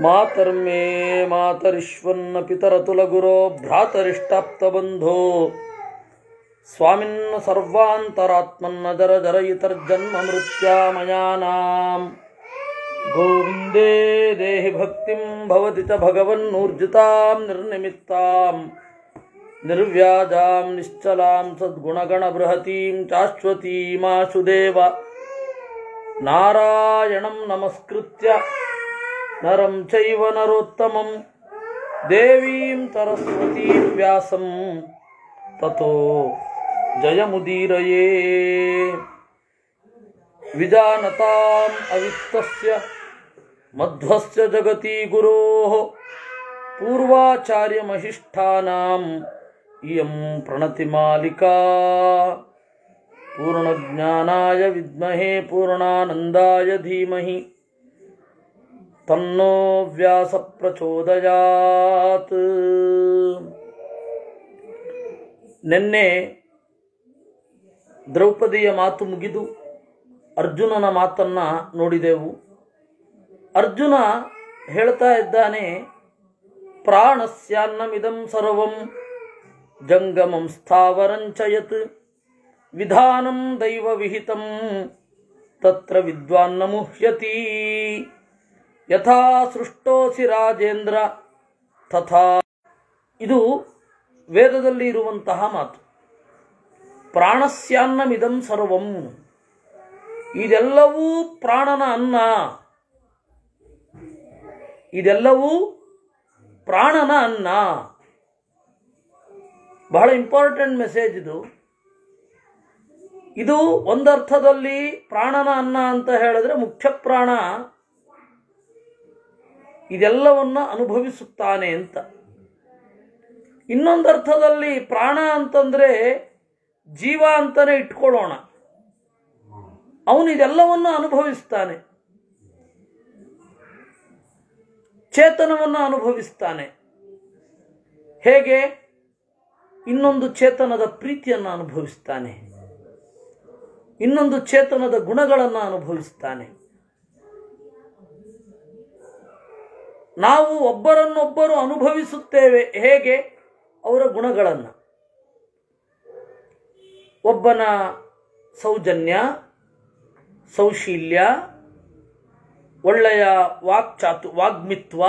मातर्मे मातरिश्वन्न पितरतुलगुरो भ्रातरिष्टाप्तबन्धो। स्वामिन्न सर्वान्तरात्मन्न जर जर गोविन्दे देहि भक्तिं भवति च भगवन्नूर्जितां निर्निमित्तां निर्व्याजां निश्चलां सद्गुणगणबृहतीं चाश्वतीमाशुदेव। नारायणं नमस्कृत्य नरं चैव नरोत्तमं। देवीं सरस्वतीं व्यासं ततो जयमुदीरये। विजानताम् अवित्तस्य मध्वस्य जगति गुरोः। पूर्वाचार्यमहिष्ठानाम् इयं प्रणतिमालिका। पूर्णज्ञानाय विद्महे पूर्णानन्दाय धीमहि। ತನ್ನೋ ವ್ಯಾಸ ಪ್ರಚೋದಯಾತ್. ನಿನ್ನೆ ದ್ರೌಪದಿಯ ಮಾತು ಮುಗಿದು ಅರ್ಜುನನ ಮಾತನ್ನ ನೋಡಿದೆವು. ಅರ್ಜುನ ಹೇಳ್ತಾ ಇದ್ದಾನೆ ಪ್ರಾಣಸ್ಯಾನ್ನಮಿದಂ ಸರ್ವಂ ಜಂಗಮಂ ಸ್ಥಾವರಂಚಯತ್ ವಿಧಾನಂ ದೈವ ವಿಹಿತಂ ತತ್ರ ವಿದ್ವಾನ್ನ ಮುಹ್ಯತಿ ಯಥಾ ಸೃಷ್ಟೋಸಿ ರಾಜೇಂದ್ರ ತಥಾ. ಇದು ವೇದದಲ್ಲಿ ಇರುವಂತಹ ಮಾತು. ಪ್ರಾಣಸ್ಯಾನ್ನಮಿದಂ ಸರ್ವಂ. ಇದೆಲ್ಲವೂ ಪ್ರಾಣನ ಅನ್ನ. ಇದೆಲ್ಲವೂ ಪ್ರಾಣನ ಅನ್ನ. ಬಹಳ ಇಂಪಾರ್ಟೆಂಟ್ ಮೆಸೇಜ್ ಇದು. ಇದು ಒಂದರ್ಥದಲ್ಲಿ ಪ್ರಾಣನ ಅನ್ನ ಅಂತ ಹೇಳಿದ್ರೆ ಮುಖ್ಯ ಪ್ರಾಣ ಇದೆಲ್ಲವನ್ನ ಅನುಭವಿಸುತ್ತಾನೆ ಅಂತ. ಇನ್ನೊಂದು ಅರ್ಥದಲ್ಲಿ ಪ್ರಾಣ ಅಂತಂದರೆ ಜೀವ ಅಂತಲೇ ಇಟ್ಕೊಳ್ಳೋಣ. ಅವನು ಇದೆಲ್ಲವನ್ನು ಅನುಭವಿಸ್ತಾನೆ. ಚೇತನವನ್ನು ಅನುಭವಿಸ್ತಾನೆ. ಹೇಗೆ? ಇನ್ನೊಂದು ಚೇತನದ ಪ್ರೀತಿಯನ್ನು ಅನುಭವಿಸ್ತಾನೆ. ಇನ್ನೊಂದು ಚೇತನದ ಗುಣಗಳನ್ನು ಅನುಭವಿಸ್ತಾನೆ. ನಾವು ಒಬ್ಬರನ್ನೊಬ್ಬರು ಅನುಭವಿಸುತ್ತೇವೆ. ಹೇಗೆ? ಅವರ ಗುಣಗಳನ್ನು. ಒಬ್ಬನ ಸೌಜನ್ಯ, ಸೌಶೀಲ್ಯ, ಒಳ್ಳೆಯ ವಾಕ್ಚಾತು, ವಾಗ್ಮಿತ್ವ,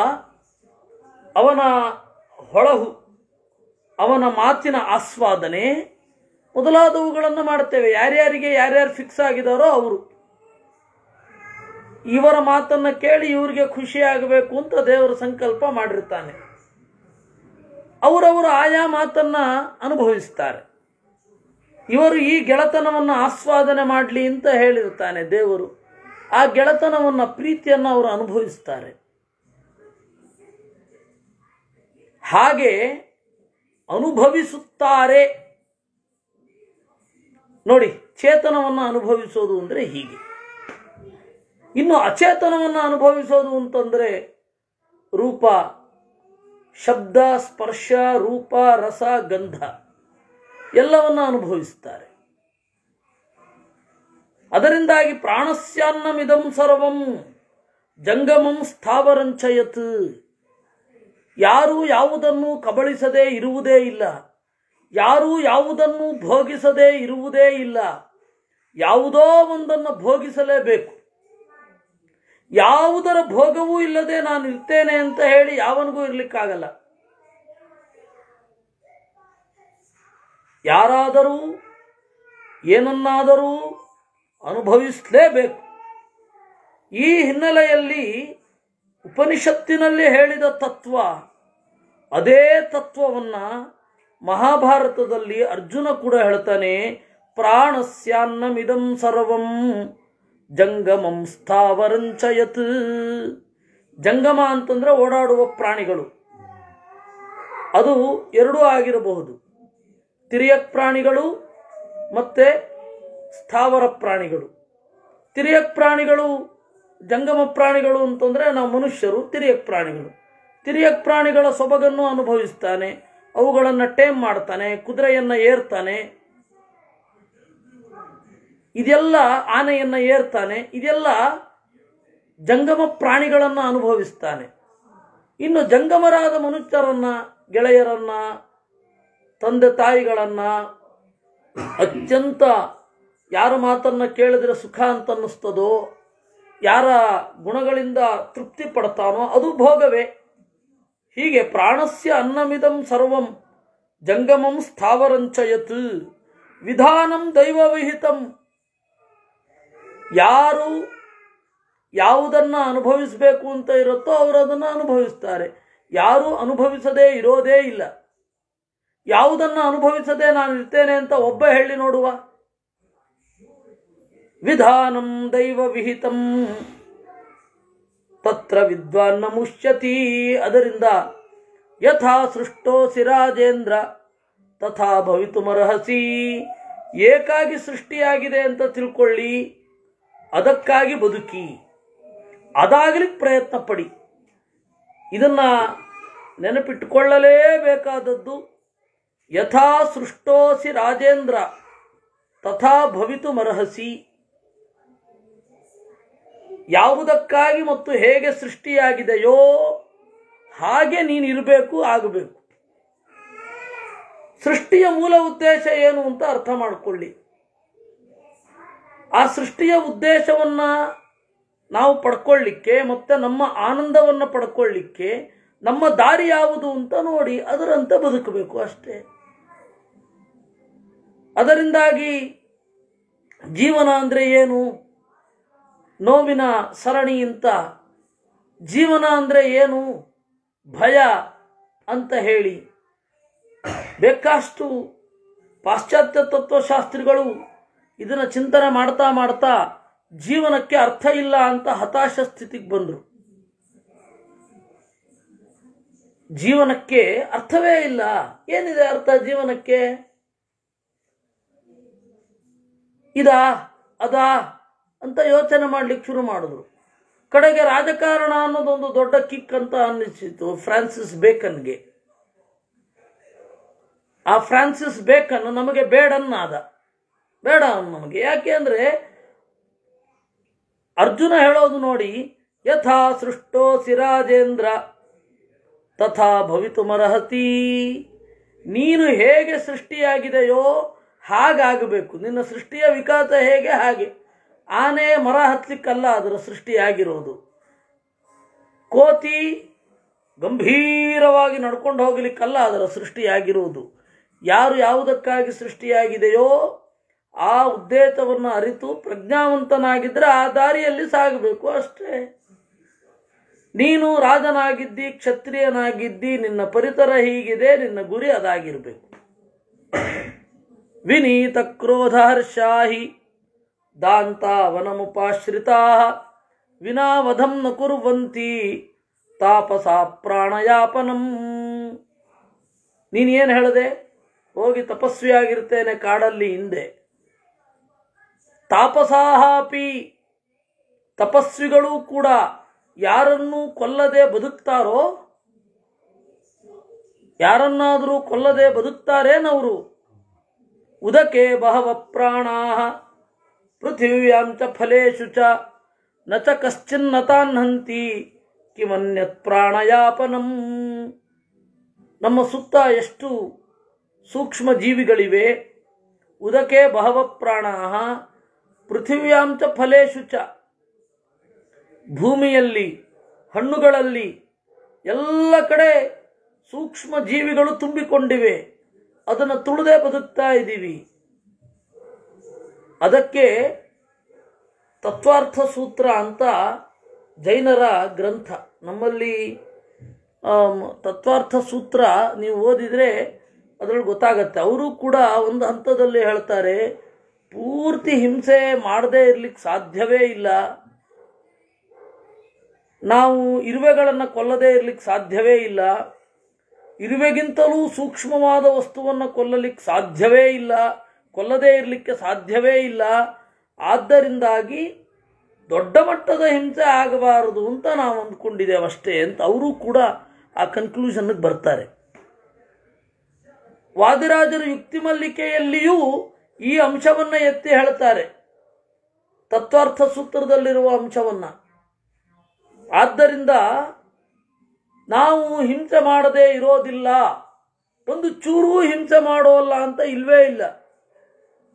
ಅವನ ಹೊಳಹು, ಅವನ ಮಾತಿನ ಆಸ್ವಾದನೆ ಮೊದಲಾದವುಗಳನ್ನು ಮಾಡ್ತೇವೆ ಯಾರ್ಯಾರಿಗೆ ಯಾರ್ಯಾರು ಫಿಕ್ಸ್ ಆಗಿದಾರೋ ಅವರು. ಇವರ ಮಾತನ್ನ ಕೇಳಿ ಇವರಿಗೆ ಖುಷಿ ಆಗಬೇಕು ಅಂತ ದೇವರ ಸಂಕಲ್ಪ ಮಾಡಿರ್ತಾನೆ. ಅವರವರು ಆಯಾ ಮಾತನ್ನ ಅನುಭವಿಸ್ತಾರೆ. ಇವರು ಈ ಗೆಳೆತನವನ್ನು ಆಸ್ವಾದನೆ ಮಾಡಲಿ ಅಂತ ಹೇಳಿರ್ತಾನೆ ದೇವರು. ಆ ಗೆಳೆತನವನ್ನು ಪ್ರೀತಿಯನ್ನು ಅವರು ಅನುಭವಿಸ್ತಾರೆ. ಹಾಗೆ ಅನುಭವಿಸುತ್ತಾರೆ. ನೋಡಿ, ಚೇತನವನ್ನು ಅನುಭವಿಸೋದು ಅಂದರೆ ಹೀಗೆ. ಇನ್ನು ಅಚೇತನವನ್ನು ಅನುಭವಿಸೋದು ಅಂತಂದರೆ ರೂಪ, ಶಬ್ದ, ಸ್ಪರ್ಶ, ರೂಪ, ರಸ, ಗಂಧ ಎಲ್ಲವನ್ನು ಅನುಭವಿಸ್ತಾರೆ. ಅದರಿಂದಾಗಿ ಪ್ರಾಣಸ್ಯಾನ್ನಮಿದಂ ಸರ್ವಂ ಜಂಗಮಂ ಸ್ಥಾವರಂಚಯತ್. ಯಾರು ಯಾವುದನ್ನು ಕಬಳಿಸದೇ ಇರುವುದೇ ಇಲ್ಲ. ಯಾರು ಯಾವುದನ್ನು ಭೋಗಿಸದೇ ಇರುವುದೇ ಇಲ್ಲ. ಯಾವುದೋ ಒಂದನ್ನು ಭೋಗಿಸಲೇಬೇಕು. ಯಾವುದರ ಭೋಗವೂ ಇಲ್ಲದೆ ನಾನು ಇರ್ತೇನೆ ಅಂತ ಹೇಳಿ ಯಾವನಿಗೂ ಇರಲಿಕ್ಕಾಗಲ್ಲ. ಯಾರಾದರೂ ಏನನ್ನಾದರೂ ಅನುಭವಿಸಲೇಬೇಕು. ಈ ಹಿನ್ನೆಲೆಯಲ್ಲಿ ಉಪನಿಷತ್ತಿನಲ್ಲಿ ಹೇಳಿದ ತತ್ವ, ಅದೇ ತತ್ವವನ್ನ ಮಹಾಭಾರತದಲ್ಲಿ ಅರ್ಜುನ ಕೂಡ ಹೇಳ್ತಾನೆ, ಪ್ರಾಣಸ್ಯಾನ್ನಮಿದಂ ಸರ್ವಂ. ಜಂಗಮಂ ಸ್ಥಾವರಂಚಯತ್ ಜಂಗಮ ಅಂತಂದ್ರೆ ಓಡಾಡುವ ಪ್ರಾಣಿಗಳು. ಅದು ಎರಡೂ ಆಗಿರಬಹುದು. ತಿರಿಯಕ್ ಪ್ರಾಣಿಗಳು ಮತ್ತೆ ಸ್ಥಾವರ ಪ್ರಾಣಿಗಳು. ತಿರಿಯಕ್ ಪ್ರಾಣಿಗಳು ಜಂಗಮ ಪ್ರಾಣಿಗಳು ಅಂತಂದ್ರೆ ನಾವು ಮನುಷ್ಯರು ತಿರಿಯಕ್ ಪ್ರಾಣಿಗಳು. ತಿರಿಯಕ್ ಪ್ರಾಣಿಗಳ ಸೊಬಗನ್ನು ಅನುಭವಿಸ್ತಾನೆ, ಅವುಗಳನ್ನು ಟೇಮ್ ಮಾಡ್ತಾನೆ, ಕುದುರೆಯನ್ನು ಏರ್ತಾನೆ ಇದೆಲ್ಲ ಆನೆಯನ್ನ ಏರ್ತಾನೆ, ಇದೆಲ್ಲ ಜಂಗಮ ಪ್ರಾಣಿಗಳನ್ನು ಅನುಭವಿಸ್ತಾನೆ. ಇನ್ನು ಜಂಗಮರಾದ ಮನುಷ್ಯರನ್ನ, ಗೆಳೆಯರನ್ನ, ತಂದೆ ತಾಯಿಗಳನ್ನ ಅತ್ಯಂತ ಯಾರ ಮಾತನ್ನ ಕೇಳಿದ್ರೆ ಸುಖ ಅಂತ ಅನ್ನಿಸ್ತದೋ ಯಾರ ಗುಣಗಳಿಂದ ತೃಪ್ತಿ ಪಡ್ತಾನೋ ಅದು ಭೋಗವೇ. ಹೀಗೆ ಪ್ರಾಣಸ್ಯ ಅನ್ನಮಿದಂ ಸರ್ವಂ ಜಂಗಮಂ ಸ್ಥಾವರಂಚಯತ್ ವಿಧಾನಂ ದೈವವಿಹಿತಂ ಯಾರು ಯಾವುದನ್ನ ಅನುಭವಿಸಬೇಕು ಅಂತ ಇರುತ್ತೋ ಅವರು ಅದನ್ನು ಅನುಭವಿಸ್ತಾರೆ. ಯಾರು ಅನುಭವಿಸದೇ ಇರೋದೇ ಇಲ್ಲ. ಯಾವುದನ್ನು ಅನುಭವಿಸದೆ ನಾನು ಇರ್ತೇನೆ ಅಂತ ಒಬ್ಬ ಹೇಳಿ ನೋಡುವ. ವಿಧಾನಂ ದೈವ ವಿಹಿತಂ. ತತ್ರ ವಿದ್ವಾನ್ನ ಮುಷ್ಯತಿ ಅದರಿಂದ ಯಥಾ ಸೃಷ್ಟೋ ಸಿರಾಜೇಂದ್ರ ತಥಾ ಭವಿತುಮರ್ಹಸಿ. ಏಕಾಗಿ ಸೃಷ್ಟಿಯಾಗಿದೆ ಅಂತ ತಿಳ್ಕೊಳ್ಳಿ. ಅದಕ್ಕಾಗಿ ಬದುಕಿ ಅದಾಗಲಿಕ್ಕೆ ಪ್ರಯತ್ನ ಪಡಿ ಇದನ್ನು ನೆನಪಿಟ್ಟುಕೊಳ್ಳಲೇಬೇಕಾದದ್ದು, ಯಥಾ ಸೃಷ್ಟೋಸಿ ರಾಜೇಂದ್ರ, ತಥಾ ಭವಿತು ಮರಹಸಿ ಯಾವುದಕ್ಕಾಗಿ ಮತ್ತು ಹೇಗೆ ಸೃಷ್ಟಿಯಾಗಿದೆಯೋ ಹಾಗೆ ನೀನು ಇರಬೇಕು, ಆಗಬೇಕು. ಸೃಷ್ಟಿಯ ಮೂಲ ಉದ್ದೇಶ ಏನು ಅಂತ ಅರ್ಥ ಮಾಡಿಕೊಳ್ಳಿ. ಆ ಸೃಷ್ಟಿಯ ಉದ್ದೇಶವನ್ನು ನಾವು ಪಡ್ಕೊಳ್ಳಿಕ್ಕೆ ಮತ್ತು ನಮ್ಮ ಆನಂದವನ್ನು ಪಡ್ಕೊಳ್ಳಿಕ್ಕೆ ನಮ್ಮ ದಾರಿ ಯಾವುದು ಅಂತ ನೋಡಿ ಅದರಂತೆ ಬದುಕಬೇಕು ಅಷ್ಟೇ. ಅದರಿಂದಾಗಿ ಜೀವನ ಅಂದರೆ ಏನು? ನೋವಿನ ಸರಣಿ ಅಂತ. ಜೀವನ ಅಂದರೆ ಏನು? ಭಯ ಅಂತ ಹೇಳಿ. ಬೇಕಷ್ಟು ಪಾಶ್ಚಾತ್ಯ ತತ್ವಶಾಸ್ತ್ರಿಗಳು ಇದನ್ನು ಚಿಂತನೆ ಮಾಡ್ತಾ ಮಾಡ್ತಾ ಜೀವನಕ್ಕೆ ಅರ್ಥ ಇಲ್ಲ ಅಂತ ಹತಾಶ ಸ್ಥಿತಿಗೆ ಬಂದರು. ಜೀವನಕ್ಕೆ ಅರ್ಥವೇ ಇಲ್ಲ. ಏನಿದೆ ಅರ್ಥ ಜೀವನಕ್ಕೆ? ಇದಾ, ಅದಾ ಅಂತ ಯೋಚನೆ ಮಾಡ್ಲಿಕ್ಕೆ ಶುರು ಮಾಡಿದ್ರು. ಕಡೆಗೆ ರಾಜಕಾರಣ ಅನ್ನೋದೊಂದು ದೊಡ್ಡ ಕಿಕ್ ಅಂತ ಅನ್ನಿಸಿತು. ಫ್ರಾನ್ಸಿಸ್ ಬೇಕನ್ಗೆ. ಆ ಫ್ರಾನ್ಸಿಸ್ ಬೇಕನ್ ನಮಗೆ ಬೇಡನ್ನಾದ. ಬೇಡ ಅವನು ನಮಗೆ. ಯಾಕೆ ಅಂದರೆ ಅರ್ಜುನ ಹೇಳೋದು ನೋಡಿ, ಯಥಾ ಸೃಷ್ಟೋ ಸಿರಾಜೇಂದ್ರ, ತಥಾ ಭವಿತುಮರ್ಹತಿ ನೀನು ಹೇಗೆ ಸೃಷ್ಟಿಯಾಗಿದೆಯೋ ಹಾಗಾಗಬೇಕು. ನಿನ್ನ ಸೃಷ್ಟಿಯ ವಿಕಾಸ ಹೇಗೆ ಹಾಗೆ? ಆನೆ ಮರ ಹತ್ತಲಿಕ್ಕಲ್ಲ ಅದರ ಸೃಷ್ಟಿಯಾಗಿರೋದು. ಕೋತಿ ಗಂಭೀರವಾಗಿ ನಡ್ಕೊಂಡು ಹೋಗಲಿಕ್ಕಲ್ಲ, ಅದರ ಸೃಷ್ಟಿಯಾಗಿರುವುದು ಯಾರು ಯಾವುದಕ್ಕಾಗಿ ಸೃಷ್ಟಿಯಾಗಿದೆಯೋ ಆ ಉದ್ದೇಶವನ್ನು ಅರಿತು ಪ್ರಜ್ಞಾವಂತನಾಗಿದ್ದರೆ ಆ ದಾರಿಯಲ್ಲಿ ಸಾಗಬೇಕು ಅಷ್ಟೇ. ನೀನು ರಾಜನಾಗಿದ್ದಿ, ಕ್ಷತ್ರಿಯನಾಗಿದ್ದಿ, ನಿನ್ನ ಪರಿತರ ಹೀಗಿದೆ, ನಿನ್ನ ಗುರಿ ಅದಾಗಿರಬೇಕು. ವಿನೀತ ಕ್ರೋಧ ಹರ್ಷಾಹಿ ದಾಂತಾವನಮುಪಾಶ್ರಿತಾ ವಿನಾ ವಧಂ ನ ಕುರುವಂತಿ ತಾಪಸ ಪ್ರಾಣಯಾಪನಂ. ನೀನೇನು ಹೇಳಿದೆ? ಹೋಗಿ ತಪಸ್ವಿಯಾಗಿರ್ತೇನೆ ಕಾಡಲ್ಲಿ ಹಿಂದೆ. ತಾಪಸಾಹಾಪಿ ತಪಸ್ವಿಗಳು ಕೂಡ ಯಾರನ್ನೂ ಕೊಲ್ಲದೆ ಬದುಕ್ತಾರೋ, ಯಾರನ್ನಾದರೂ ಕೊಲ್ಲದೆ ಬದುಕ್ತಾರೇನವರು? ಉದಕೆ ಬಹವ ಪ್ರಾಣಾ ಪೃಥಿವ್ಯಾಂಚ ಫಲೇಶು ಚ, ನ ಚ ಕಶ್ಚಿನ್ನತಾನ್ಹಂತಿ ಕಿಮನ್ಯತ್ ಪ್ರಾಣಯಾಪನಂ. ನಮ್ಮ ಸುತ್ತ ಎಷ್ಟು ಸೂಕ್ಷ್ಮ ಜೀವಿಗಳಿವೆ ಉದಕೆ ಬಹವ ಪ್ರಾಣಾ ಪೃಥಿವ್ಯಾಂಚ ಫಲೇಶು ಚ. ಭೂಮಿಯಲ್ಲಿ, ಹಣ್ಣುಗಳಲ್ಲಿ, ಎಲ್ಲ ಕಡೆ ಸೂಕ್ಷ್ಮ ಜೀವಿಗಳು ತುಂಬಿಕೊಂಡಿವೆ. ಅದನ್ನು ತುಳಿದೇ ಬದುಕ್ತಾ ಇದ್ದೀವಿ. ಅದಕ್ಕೆ ತತ್ವಾರ್ಥ ಸೂತ್ರ ಅಂತ ಜೈನರ ಗ್ರಂಥ. ನಮ್ಮಲ್ಲಿ ತತ್ವಾರ್ಥ ಸೂತ್ರ ನೀವು ಓದಿದರೆ ಅದರಲ್ಲಿ ಗೊತ್ತಾಗತ್ತೆ. ಅವರು ಕೂಡ ಒಂದು ಹಂತದಲ್ಲಿ ಹೇಳ್ತಾರೆ ಪೂರ್ತಿ ಹಿಂಸೆ ಮಾಡದೇ ಇರಲಿಕ್ಕೆ ಸಾಧ್ಯವೇ ಇಲ್ಲ. ನಾವು ಇರುವೆಗಳನ್ನು ಕೊಲ್ಲದೇ ಇರ್ಲಿಕ್ಕೆ ಸಾಧ್ಯವೇ ಇಲ್ಲ. ಇರುವೆಗಿಂತಲೂ ಸೂಕ್ಷ್ಮವಾದ ವಸ್ತುವನ್ನು ಕೊಲ್ಲಲಿಕ್ಕೆ ಸಾಧ್ಯವೇ ಇಲ್ಲ. ಕೊಲ್ಲದೇ ಇರಲಿಕ್ಕೆ ಸಾಧ್ಯವೇ ಇಲ್ಲ. ಆದ್ದರಿಂದಾಗಿ ದೊಡ್ಡ ಮಟ್ಟದ ಹಿಂಸೆ ಆಗಬಾರದು ಅಂತ ನಾವು ಅಂದ್ಕೊಂಡಿದ್ದೇವೆ ಅಷ್ಟೇ ಅಂತ ಅವರು ಕೂಡ ಆ ಕನ್ಕ್ಲೂಷನ್ಗೆ ಬರ್ತಾರೆ. ವಾದಿರಾಜರ ಯುಕ್ತಿ ಮಲ್ಲಿಕೆಯಲ್ಲಿಯೂ ಈ ಅಂಶವನ್ನ ಎತ್ತಿ ಹೇಳ್ತಾರೆ. ತತ್ವಾರ್ಥ ಸೂತ್ರದಲ್ಲಿರುವ ಅಂಶವನ್ನ. ಆದ್ದರಿಂದ ನಾವು ಹಿಂಸೆ ಮಾಡದೇ ಇರೋದಿಲ್ಲ. ಒಂದು ಚೂರೂ ಹಿಂಸೆ ಮಾಡೋಲ್ಲ ಅಂತ ಇಲ್ವೇ ಇಲ್ಲ.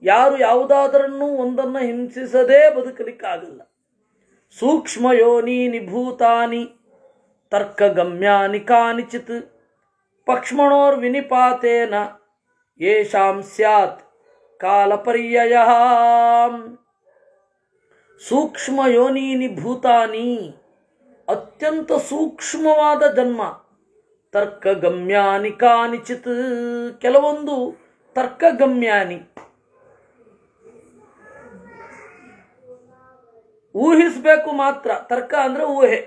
ಯಾರು ಯಾವುದಾದ್ರನ್ನು ಒಂದನ್ನು ಹಿಂಸಿಸದೇ ಬದುಕಲಿಕ್ಕಾಗಲ್ಲ. ಸೂಕ್ಷ್ಮ ಯೋನಿ ನಿಭೂತಾನಿ, ತರ್ಕಗಮ್ಯಾನಿ ಕಾನಿಚಿತ್ ಪಕ್ಷ್ಮಣೋರ್ ವಿನಿಪಾತೇನ ಯೇಷಾಂ ಸ್ಯಾತ್. ಕಾಲಪರ್ಯಯ. ಸೂಕ್ಷ್ಮ ಯೋನೀನಿ ಭೂತಾನಿ, ಅತ್ಯಂತ ಸೂಕ್ಷ್ಮವಾದ ಜನ್ಮ. ತರ್ಕಗಮ್ಯಾನಿ ಕಾನಿಚಿತ್, ಕೆಲವೊಂದು ತರ್ಕಗಮ್ಯಾನಿ. ಊಹಿಸಬೇಕು ಮಾತ್ರ, ತರ್ಕ ಅಂದರೆ ಊಹೆ.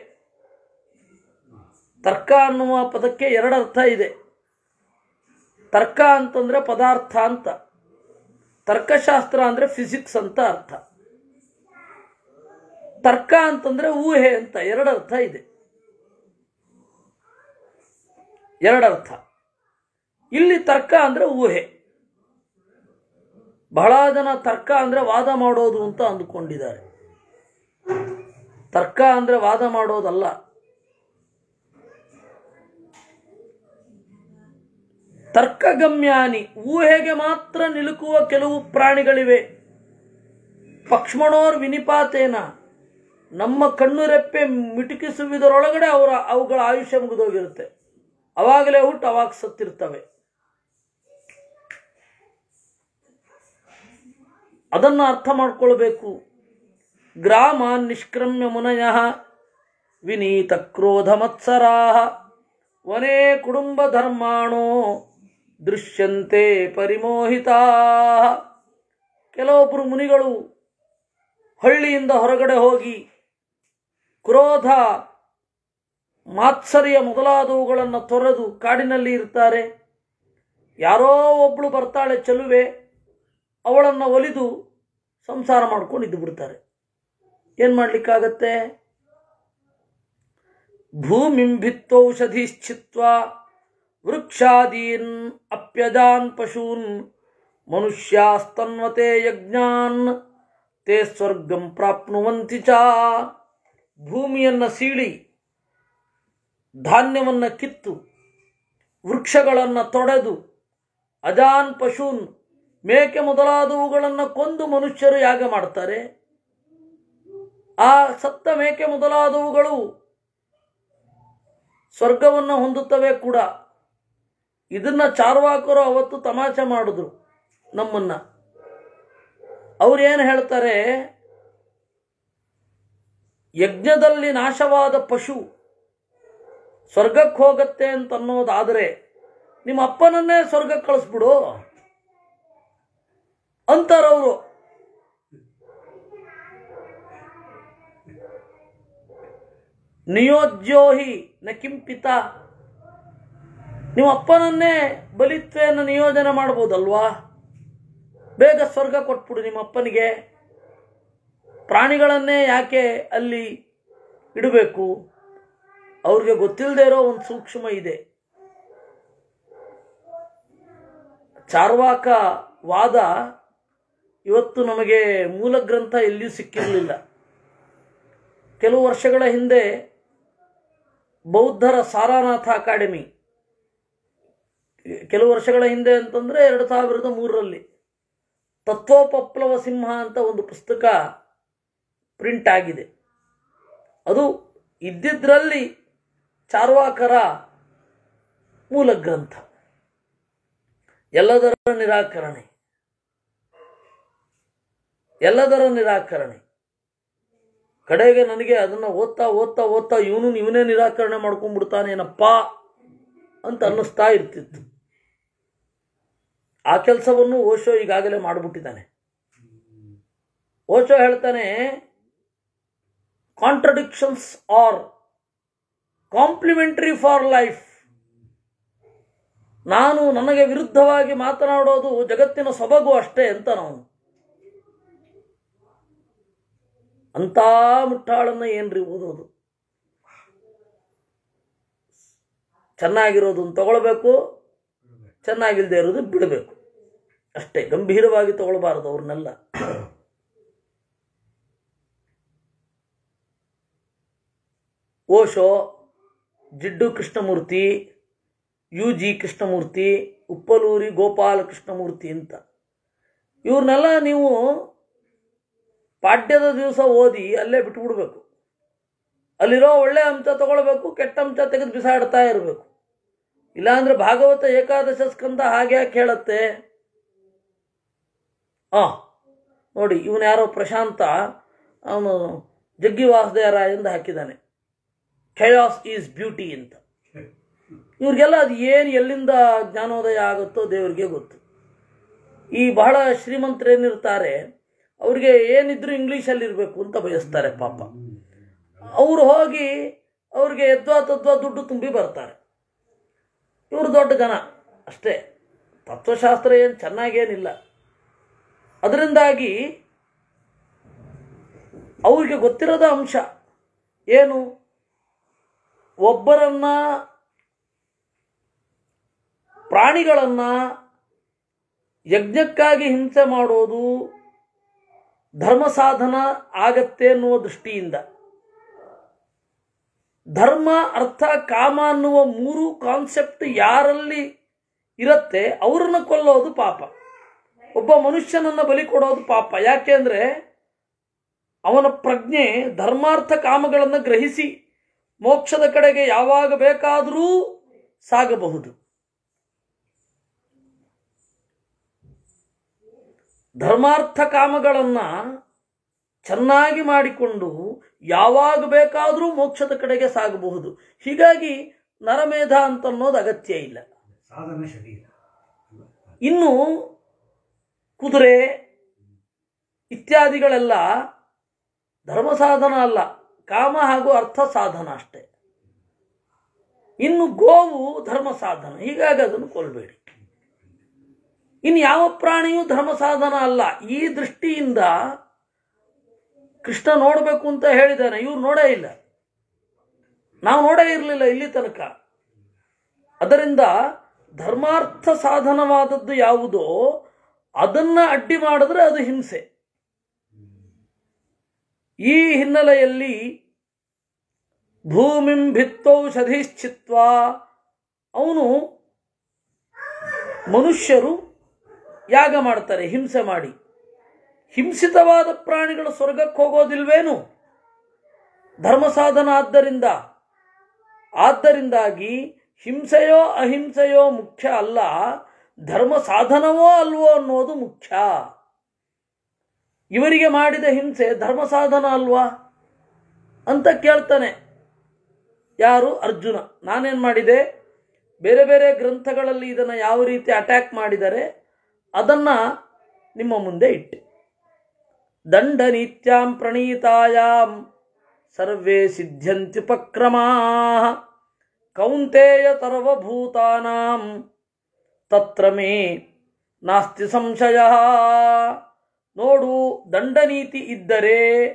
ತರ್ಕ ಅನ್ನುವ ಪದಕ್ಕೆ ಎರಡು ಅರ್ಥ ಇದೆ. ತರ್ಕ ಅಂತಂದರೆ ಪದಾರ್ಥ ಅಂತ. ತರ್ಕಶಾಸ್ತ್ರ ಅಂದ್ರೆ ಫಿಸಿಕ್ಸ್ ಅಂತ ಅರ್ಥ. ತರ್ಕ ಅಂತಂದ್ರೆ ಊಹೆ ಅಂತ ಎರಡು ಅರ್ಥ ಇದೆ. ಎರಡರ್ಥ. ಇಲ್ಲಿ ತರ್ಕ ಅಂದ್ರೆ ಊಹೆ. ಬಹಳ ಜನ ತರ್ಕ ಅಂದ್ರೆ ವಾದ ಮಾಡೋದು ಅಂತ ಅಂದುಕೊಂಡಿದ್ದಾರೆ. ತರ್ಕ ಅಂದ್ರೆ ವಾದ ಮಾಡೋದಲ್ಲ. ತರ್ಕಗಮ್ಯಾನಿ, ಊಹೆಗೆ ಮಾತ್ರ ನಿಲುಕುವ ಕೆಲವು ಪ್ರಾಣಿಗಳಿವೆ. ಪಕ್ಷ್ಮಣೋರ್ ವಿನಿಪಾತೇನ, ನಮ್ಮ ಕಣ್ಣು ರೆಪ್ಪೆ ಮಿಟುಕಿಸುವುದರೊಳಗಡೆ ಅವರ ಅವುಗಳ ಆಯುಷ್ಯ ಮುಗಿದೋಗಿರುತ್ತೆ. ಅವಾಗಲೇ ಹುಟ್ಟು, ಅವಾಗ ಸತ್ತಿರ್ತವೆ. ಅದನ್ನು ಅರ್ಥ ಮಾಡ್ಕೊಳ್ಬೇಕು. ಗ್ರಾಮ ನಿಷ್ಕ್ರಮ್ಯ ಮುನಯ, ವಿನೀತ ಕ್ರೋಧ ಮತ್ಸರಾ, ವನೇ ಕುಟುಂಬ ಧರ್ಮಾಣೋ ದೃಶ್ಯಂತೆ ಪರಿಮೋಹಿತಾ. ಕೆಲವೊಬ್ಬರು ಮುನಿಗಳು ಹಳ್ಳಿಯಿಂದ ಹೊರಗಡೆ ಹೋಗಿ ಕ್ರೋಧ, ಮಾತ್ಸರ್ಯ ಮೊದಲಾದವುಗಳನ್ನು ತೊರೆದು ಕಾಡಿನಲ್ಲಿ ಇರ್ತಾರೆ ಯಾರೋ ಒಬ್ಬಳು ಬರ್ತಾಳೆ ಚೆಲುವೆ, ಅವಳನ್ನು ಒಲಿದು ಸಂಸಾರ ಮಾಡ್ಕೊಂಡು ಇದ್ದು ಬಿಡ್ತಾರೆ. ಏನು ಮಾಡಲಿಕ್ಕಾಗತ್ತೆ? ಭೂಮಿಂ ಭಿತ್ತೌಷಧಿಶ್ಚಿತ್ವ ವೃಕ್ಷಾದೀನ್ ಅಪ್ಯಜಾನ್ ಪಶೂನ್ ಮನುಷ್ಯಾಸ್ತನ್ವತೆ ಯಜ್ಞಾನ್, ತೇ ಸ್ವರ್ಗಂ ಪ್ರಾಪ್ನುವಂತಿ ಚ. ಭೂಮಿಯನ್ನು ಸೀಳಿ, ಧಾನ್ಯವನ್ನು ಕಿತ್ತು, ವೃಕ್ಷಗಳನ್ನು ತೊಡೆದು, ಅಜಾನ್ ಪಶೂನ್ ಮೇಕೆ ಮೊದಲಾದವುಗಳನ್ನು ಕೊಂದು ಮನುಷ್ಯರು ಯಾಗ ಮಾಡ್ತಾರೆ. ಆ ಸತ್ತ ಮೇಕೆ ಮೊದಲಾದವುಗಳು ಸ್ವರ್ಗವನ್ನು ಹೊಂದುತ್ತವೆ ಕೂಡ. ಇದನ್ನ ಚಾರ್ವಾಕರು ಅವತ್ತು ತಮಾಷೆ ಮಾಡಿದ್ರು ನಮ್ಮನ್ನ. ಅವ್ರೇನು ಹೇಳ್ತಾರೆ? ಯಜ್ಞದಲ್ಲಿ ನಾಶವಾದ ಪಶು ಸ್ವರ್ಗಕ್ಕೆ ಹೋಗತ್ತೆ ಅಂತ ಅನ್ನೋದಾದರೆ ನಿಮ್ಮ ಅಪ್ಪನನ್ನೇ ಸ್ವರ್ಗಕ್ಕೆ ಕಳಿಸ್ಬಿಡು. ಅಂತಾರವರು. ನಿಯೋಜ್ಯೋಹಿ ನ ಕಿಂಪಿತ ನಿಮ್ಮ ಅಪ್ಪನನ್ನೇ ಬಲಿತ್ವೆಯನ್ನು ನಿಯೋಜನೆ ಮಾಡ್ಬೋದಲ್ವಾ ಬೇಗ ಸ್ವರ್ಗ ಕೊಟ್ಬಿಡು ನಿಮ್ಮ ಅಪ್ಪನಿಗೆ. ಪ್ರಾಣಿಗಳನ್ನೇ ಯಾಕೆ ಅಲ್ಲಿ ಇಡಬೇಕು? ಅವ್ರಿಗೆ ಗೊತ್ತಿಲ್ಲದೆ ಇರೋ ಒಂದು ಸೂಕ್ಷ್ಮ ಇದೆ. ಚಾರ್ವಾಕ ವಾದ ಇವತ್ತು ನಮಗೆ ಮೂಲ ಗ್ರಂಥ ಎಲ್ಲಿಯೂ ಸಿಕ್ಕಿರಲಿಲ್ಲ. ಕೆಲವು ವರ್ಷಗಳ ಹಿಂದೆ ಬೌದ್ಧರ ಸಾರಾನಾಥ ಅಕಾಡೆಮಿ ಕೆಲವು ವರ್ಷಗಳ ಹಿಂದೆ ಅಂತಂದರೆ ಎರಡು ಸಾವಿರದ ಮೂರರಲ್ಲಿ ತತ್ವೋಪಪ್ಲವ ಸಿಂಹ ಅಂತ ಒಂದು ಪುಸ್ತಕ ಪ್ರಿಂಟ್ ಆಗಿದೆ. ಅದು ಇದ್ದಿದ್ರಲ್ಲಿ ಚಾರ್ವಾಕರ ಮೂಲ ಗ್ರಂಥ ಎಲ್ಲದರ ನಿರಾಕರಣೆ. ಎಲ್ಲದರ ನಿರಾಕರಣೆ. ಕಡೆಗೆ ನನಗೆ ಅದನ್ನು ಓದ್ತಾ ಓದ್ತಾ ಓದ್ತಾ ಇವನು ಇವನೇ ನಿರಾಕರಣೆ ಮಾಡ್ಕೊಂಡ್ಬಿಡ್ತಾನೇನಪ್ಪ ಅಂತ ಅನ್ನಿಸ್ತಾ ಇರ್ತಿತ್ತು. ಆ ಕೆಲಸವನ್ನು ಓಶೋ ಈಗಾಗಲೇ ಮಾಡಿಬಿಟ್ಟಿದ್ದಾನೆ. ಓಶೋ ಹೇಳ್ತಾನೆ contradictions are complementary for life ನಾನು ನನಗೆ ವಿರುದ್ಧವಾಗಿ ಮಾತನಾಡೋದು ಜಗತ್ತಿನ ಸೊಬಗು ಅಷ್ಟೇ ಅಂತ ನಾವು ಅಂಥ ಮುಟ್ಟಾಳನ್ನ ಏನ್ರಿ ಓದೋದು? ಚೆನ್ನಾಗಿರೋದನ್ನು ತಗೊಳ್ಬೇಕು ಚೆನ್ನಾಗಿಲ್ಲದೆ ಇರೋದು ಬಿಡಬೇಕು. ಅಷ್ಟೇ ಗಂಭೀರವಾಗಿ ತಗೊಳ್ಬಾರದು ಅವ್ರನ್ನೆಲ್ಲ. ಓಶೋ, ಜಿಡ್ಡು ಕೃಷ್ಣಮೂರ್ತಿ ಯು ಜಿ ಕೃಷ್ಣಮೂರ್ತಿ, ಉಪ್ಪಲೂರಿ ಗೋಪಾಲ ಕೃಷ್ಣಮೂರ್ತಿ ಅಂತ. ಇವ್ರನ್ನೆಲ್ಲ ನೀವು ಪಾಠ್ಯದ ದಿವಸ ಓದಿ ಅಲ್ಲೇ ಬಿಟ್ಬಿಡ್ಬೇಕು. ಅಲ್ಲಿರೋ ಒಳ್ಳೆ ಅಂಶ ತಗೊಳ್ಬೇಕು, ಕೆಟ್ಟ ಅಂಶ ತೆಗೆದು ಬಿಸಾಡ್ತಾ ಇರಬೇಕು. ಇಲ್ಲಾಂದ್ರೆ ಭಾಗವತ ಏಕಾದಶ ಸ್ಕಂದ ಹಾಗೆ ಯಾಕೆ ಹೇಳತ್ತೆ? ಆ, ನೋಡಿ, ಇವನು ಯಾರೋ ಪ್ರಶಾಂತ, ಅವನು ಜಗ್ಗಿ ವಾಸುದೇವರಾಯ ಎಂದು ಹಾಕಿದ್ದಾನೆ. ಖಯಾಸ್ ಈಸ್ ಬ್ಯೂಟಿ ಅಂತ. ಇವ್ರಿಗೆಲ್ಲ ಅದು ಏನು ಎಲ್ಲಿಂದ ಜ್ಞಾನೋದಯ ಆಗುತ್ತೋ ದೇವರಿಗೆ ಗೊತ್ತು. ಈ ಬಹಳ ಶ್ರೀಮಂತರೇನಿರ್ತಾರೆ, ಅವ್ರಿಗೆ ಏನಿದ್ರು ಇಂಗ್ಲೀಷಲ್ಲಿರಬೇಕು ಅಂತ ಬಯಸ್ತಾರೆ ಪಾಪ. ಅವರು ಹೋಗಿ ಅವ್ರಿಗೆ ಎದ್ವಾ ತದ್ವಾ ದುಡ್ಡು ತುಂಬಿ ಬರ್ತಾರೆ. ಇವರು ದೊಡ್ಡ ಜನ ಅಷ್ಟೇ. ತತ್ವಶಾಸ್ತ್ರ ಏನು ಚೆನ್ನಾಗೇನಿಲ್ಲ. ಅದರಿಂದಾಗಿ ಅವರಿಗೆ ಗೊತ್ತಿರದ ಅಂಶ ಏನು? ಒಬ್ಬರನ್ನ ಪ್ರಾಣಿಗಳನ್ನ ಯಜ್ಞಕ್ಕಾಗಿ ಹಿಂಸೆ ಮಾಡೋದು ಧರ್ಮ ಸಾಧನ ಆಗತ್ತೆ ಅನ್ನುವ ದೃಷ್ಟಿಯಿಂದ. ಧರ್ಮ, ಅರ್ಥ, ಕಾಮ ಅನ್ನುವ ಮೂರು ಕಾನ್ಸೆಪ್ಟ್ ಯಾರಲ್ಲಿ ಇರುತ್ತೆ, ಅವ್ರನ್ನ ಕೊಲ್ಲೋದು ಪಾಪ. ಒಬ್ಬ ಮನುಷ್ಯನನ್ನು ಬಲಿ ಕೊಡೋದು ಪಾಪ. ಯಾಕೆ ಅಂದರೆ ಅವನ ಪ್ರಜ್ಞೆ ಧರ್ಮಾರ್ಥ ಕಾಮಗಳನ್ನು ಗ್ರಹಿಸಿ ಮೋಕ್ಷದ ಕಡೆಗೆ ಯಾವಾಗ ಬೇಕಾದರೂ ಸಾಗಬಹುದು. ಧರ್ಮಾರ್ಥ ಕಾಮಗಳನ್ನು ಚೆನ್ನಾಗಿ ಮಾಡಿಕೊಂಡು ಯಾವಾಗ ಬೇಕಾದರೂ ಮೋಕ್ಷದ ಕಡೆಗೆ ಸಾಗಬಹುದು. ಹೀಗಾಗಿ ನರಮೇಧ ಅಂತ ಅನ್ನೋದು ಅಗತ್ಯ ಇಲ್ಲ. ಇನ್ನು ಕುದುರೆ ಇತ್ಯಾದಿಗಳೆಲ್ಲ ಧರ್ಮ ಸಾಧನ ಅಲ್ಲ, ಕಾಮ ಹಾಗೂ ಅರ್ಥ ಸಾಧನ ಅಷ್ಟೇ. ಇನ್ನು ಗೋವು ಧರ್ಮ ಸಾಧನ, ಹೀಗಾಗಿ ಅದನ್ನು ಕೊಲ್ಲಬೇಡಿ ಇನ್ನು ಯಾವ ಪ್ರಾಣಿಯೂ ಧರ್ಮ ಸಾಧನ ಅಲ್ಲ. ಈ ದೃಷ್ಟಿಯಿಂದ ಕೃಷ್ಣ ನೋಡಬೇಕು ಅಂತ ಹೇಳಿದ್ದಾನೆ, ಇವ್ರು ನೋಡೇ ಇಲ್ಲ. ನಾವು ನೋಡೇ ಇರಲಿಲ್ಲ ಇಲ್ಲಿ ತನಕ. ಅದರಿಂದ ಧರ್ಮಾರ್ಥ ಸಾಧನವಾದದ್ದು ಯಾವುದೋ ಅದನ್ನ ಅಡ್ಡಿ ಮಾಡಿದ್ರೆ ಅದು ಹಿಂಸೆ. ಈ ಹಿನ್ನೆಲೆಯಲ್ಲಿ ಭೂಮಿಂ ಭಿತ್ತೌಷಧಿಶ್ಚಿತ್ವ ಅವನು ಮನುಷ್ಯರು ಯಾಗ ಮಾಡ್ತಾರೆ, ಹಿಂಸೆ ಮಾಡಿ. ಹಿಂಸಿತವಾದ ಪ್ರಾಣಿಗಳು ಸ್ವರ್ಗಕ್ಕೆ ಹೋಗೋದಿಲ್ವೇನು? ಧರ್ಮ ಸಾಧನ ಆದ್ದರಿಂದ ಆದ್ದರಿಂದಾಗಿ ಹಿಂಸೆಯೋ ಅಹಿಂಸೆಯೋ ಮುಖ್ಯ ಅಲ್ಲ. ಧರ್ಮ ಸಾಧನವೋ ಅಲ್ವೋ ಅನ್ನೋದು ಮುಖ್ಯ. ಇವರಿಗೆ ಮಾಡಿದ ಹಿಂಸೆ ಧರ್ಮ ಸಾಧನ ಅಲ್ವಾ? ಅಂತ ಕೇಳ್ತಾನೆ. ಯಾರು? ಅರ್ಜುನ. ನಾನೇನು ಮಾಡಿದೆ? ಬೇರೆ ಬೇರೆ ಗ್ರಂಥಗಳಲ್ಲಿ ಇದನ್ನು ಯಾವ ರೀತಿ ಅಟ್ಯಾಕ್ ಮಾಡಿದರೆ ಅದನ್ನು ನಿಮ್ಮ ಮುಂದೆ ಇಟ್ಟೆ. ದಂಡ ನಿತ್ಯಾಂ ಪ್ರಣೀತಾಯಾಂ ಸರ್ವೇ ಸಿದ್ಧಂತ್ಯುಪಕ್ರಮ ಕೌಂತೇಯ ಸರ್ವಭೂತಾನಾಂ ತತ್ರ ಮೇ ನಾಸ್ತಿ ಸಂಶಯ. ನೋಡು, ದಂಡನೀತಿ ಇದ್ದರೆ